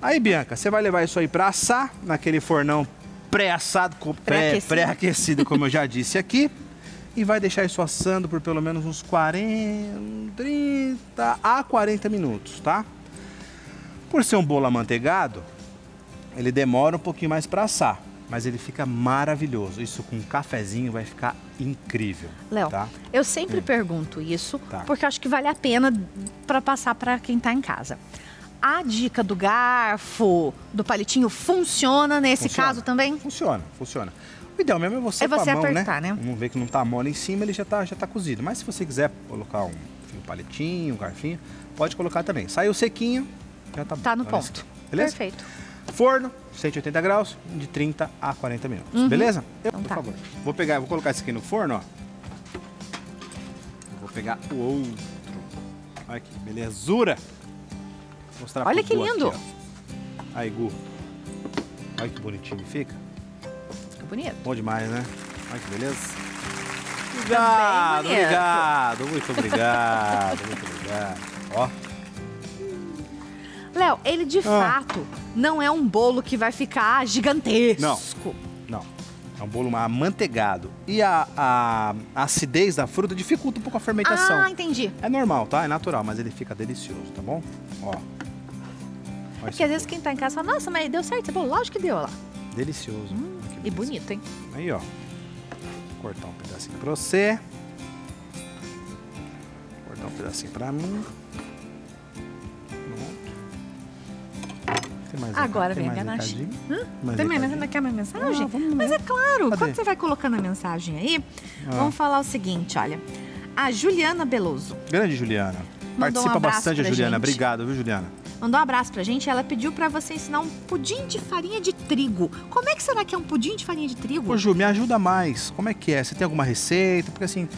Speaker 2: Aí, Bianca, você vai levar isso aí para assar naquele fornão pré-assado, co- pré-
Speaker 1: Pré-aquecido.
Speaker 2: pré-aquecido, como eu já disse aqui. <laughs> E vai deixar isso assando por pelo menos uns 40, 30 a 40 minutos, tá? Por ser um bolo amanteigado, ele demora um pouquinho mais para assar, mas ele fica maravilhoso. Isso com um cafezinho vai ficar incrível,
Speaker 1: Léo,
Speaker 2: tá?
Speaker 1: eu sempre pergunto isso,
Speaker 2: Tá.
Speaker 1: porque acho que vale a pena pra passar pra quem tá em casa. A dica do garfo, do palitinho, funciona nesse
Speaker 2: Funciona.
Speaker 1: caso também?
Speaker 2: Funciona, funciona. O ideal mesmo é você,
Speaker 1: É
Speaker 2: com a
Speaker 1: você
Speaker 2: mão,
Speaker 1: apertar, né?
Speaker 2: Vamos ver que não tá mole em cima, ele já tá, já tá cozido. Mas se você quiser colocar um fio palitinho, um garfinho, pode colocar também. Saiu sequinho, já tá
Speaker 1: Tá no
Speaker 2: Olha
Speaker 1: ponto.
Speaker 2: Beleza?
Speaker 1: Perfeito.
Speaker 2: Forno, 180 graus, de 30 a 40 minutos. Beleza? Eu,
Speaker 1: Então
Speaker 2: por
Speaker 1: tá.
Speaker 2: favor. Vou pegar, vou colocar esse aqui no forno, ó. Vou pegar o outro. Olha que belezura. Vou mostrar
Speaker 1: Olha que lindo.
Speaker 2: Aqui. Aí, Gu. Olha que bonitinho fica.
Speaker 1: Bonito.
Speaker 2: Bom demais, né? Olha que beleza. Obrigado, obrigado, muito obrigado, muito obrigado. Ó,
Speaker 1: Léo, ele de
Speaker 2: Ah.
Speaker 1: fato não é um bolo que vai ficar gigantesco.
Speaker 2: não. É um bolo amanteigado. E a, a acidez da fruta dificulta um pouco a fermentação.
Speaker 1: Ah, entendi.
Speaker 2: É normal, tá? É natural, mas ele fica delicioso, tá bom? Ó. Olha
Speaker 1: Porque
Speaker 2: esse
Speaker 1: às vezes quem tá em casa fala, nossa, mas deu certo esse bolo? Lógico que deu lá.
Speaker 2: bolo. Delicioso. Que
Speaker 1: E bonito, hein?
Speaker 2: Aí, ó. Vou cortar um pedacinho pra você. Vou cortar um pedacinho pra mim. Pronto. Tem mais
Speaker 1: Agora vem a ganache.
Speaker 2: Mais
Speaker 1: Também,
Speaker 2: recadinho?
Speaker 1: não quer mais mensagem?
Speaker 2: Ah,
Speaker 1: mas é claro,
Speaker 2: Cadê?
Speaker 1: quando você vai colocando a mensagem aí,
Speaker 2: Ah.
Speaker 1: vamos falar o seguinte, olha. a Juliana Beloso.
Speaker 2: Grande Juliana.
Speaker 1: Um
Speaker 2: Participa
Speaker 1: abraço
Speaker 2: bastante a Juliana.
Speaker 1: gente.
Speaker 2: Obrigado, viu, Juliana?
Speaker 1: Mandou um abraço pra gente. Ela pediu pra você ensinar um pudim de farinha de trigo. Como é que será que é um pudim de farinha de trigo?
Speaker 2: Ô, Ju, me ajuda mais. Como é que é? Você tem alguma receita? Porque assim,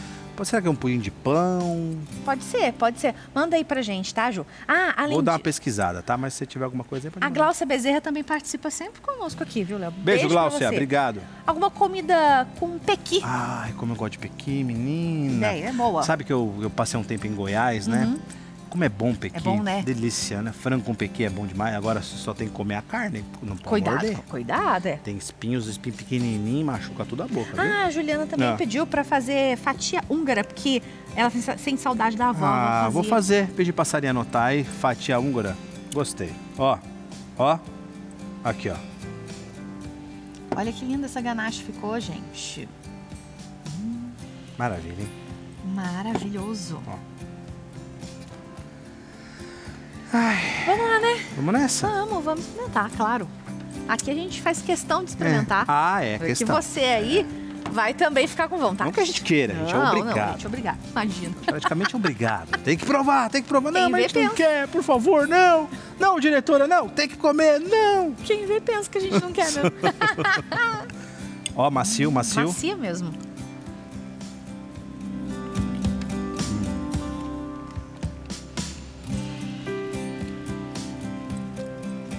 Speaker 2: será que é um pudim de pão?
Speaker 1: Pode ser, pode ser. Manda aí pra gente, tá, Ju? Ah, além
Speaker 2: Vou dar uma
Speaker 1: de...
Speaker 2: pesquisada, tá? Mas se você tiver alguma coisa aí, pode
Speaker 1: A. Glaucia Bezerra também participa sempre conosco aqui, viu, Léo?
Speaker 2: Beijo,
Speaker 1: pra
Speaker 2: Glaucia. Obrigado.
Speaker 1: Alguma comida com pequi.
Speaker 2: Ai, como eu gosto de pequi, menina.
Speaker 1: Ideia, é boa.
Speaker 2: Sabe que eu, eu passei um tempo em Goiás, né?
Speaker 1: Uhum.
Speaker 2: Como é bom pequi.
Speaker 1: É bom, né?
Speaker 2: Delícia, né? Frango com pequi é bom demais. Agora você só tem que comer a carne, não pode
Speaker 1: Cuidado,
Speaker 2: morder.
Speaker 1: cuidado, é.
Speaker 2: Tem espinhos, espinho pequenininho, machuca tudo a boca, viu?
Speaker 1: Ah, a Juliana também
Speaker 2: Ah.
Speaker 1: pediu pra fazer fatia húngara, porque ela sente saudade da avó.
Speaker 2: Ah, vou fazer. Pedir pra Sarinha anotar aí. Fatia húngara. Gostei. Ó, ó. Aqui, ó.
Speaker 1: Olha que linda essa ganache ficou, gente.
Speaker 2: Maravilha, hein?
Speaker 1: Maravilhoso.
Speaker 2: Ó.
Speaker 1: Vamos lá, né?
Speaker 2: Vamos nessa?
Speaker 1: Vamos, vamos experimentar, claro. Aqui a gente faz questão de experimentar.
Speaker 2: Ah, é,
Speaker 1: porque
Speaker 2: questão.
Speaker 1: você aí vai também ficar com vontade.
Speaker 2: Não que a gente queira, a gente é
Speaker 1: Não, Não, a
Speaker 2: obrigado.
Speaker 1: gente é obrigado. Imagina.
Speaker 2: Praticamente obrigado. Tem que provar, tem que provar. Não,
Speaker 1: Quem
Speaker 2: mas a gente não
Speaker 1: pensa.
Speaker 2: quer, por favor, não. Não, diretora, não. Tem que comer, não.
Speaker 1: Quem vê pensa que a gente não quer mesmo. <laughs>
Speaker 2: Ó, macio, macio.
Speaker 1: Macia mesmo.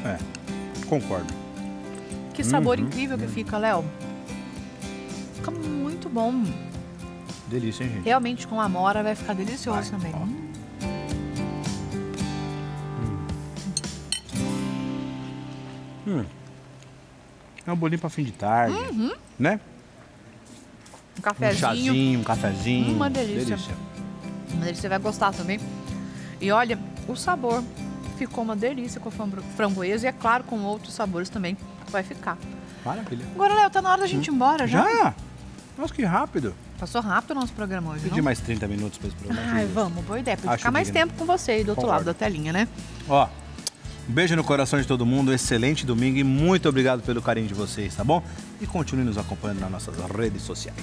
Speaker 2: É, concordo.
Speaker 1: Que sabor
Speaker 2: Uhum.
Speaker 1: incrível que fica, Léo. Fica muito bom.
Speaker 2: Delícia, hein, gente?
Speaker 1: Realmente com amora vai ficar delicioso
Speaker 2: Vai,
Speaker 1: também.
Speaker 2: ó. Hum. É um bolinho pra fim de tarde, né?
Speaker 1: Um
Speaker 2: Um
Speaker 1: cafezinho.
Speaker 2: chazinho, um cafezinho.
Speaker 1: Uma delícia. Mas você vai gostar também. E olha, o sabor ficou uma delícia com framboesa e é claro com outros sabores também vai ficar.
Speaker 2: Maravilha.
Speaker 1: Agora, Léo, tá na hora da gente ir embora já.
Speaker 2: Já? Nossa, que rápido.
Speaker 1: Passou rápido o nosso programa hoje,
Speaker 2: Pedi
Speaker 1: não?
Speaker 2: mais 30 minutos pra esse programa.
Speaker 1: Ai, vamos, boa ideia. Pra ficar mais
Speaker 2: digno.
Speaker 1: tempo com você aí do outro
Speaker 2: Concordo.
Speaker 1: lado da telinha, né?
Speaker 2: Ó, um beijo no coração de todo mundo, excelente domingo e muito obrigado pelo carinho de vocês, tá bom? E continue nos acompanhando nas nossas redes sociais.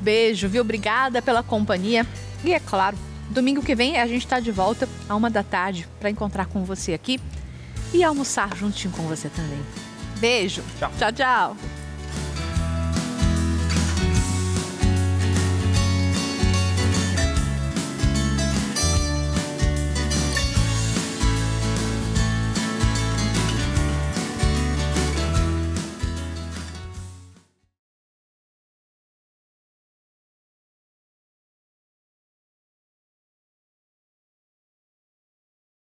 Speaker 1: Beijo, viu? Obrigada pela companhia. E é claro, domingo que vem a gente tá de volta a uma da tarde para encontrar com você aqui e almoçar juntinho com você também. Beijo.
Speaker 2: Tchau.
Speaker 1: Tchau, tchau.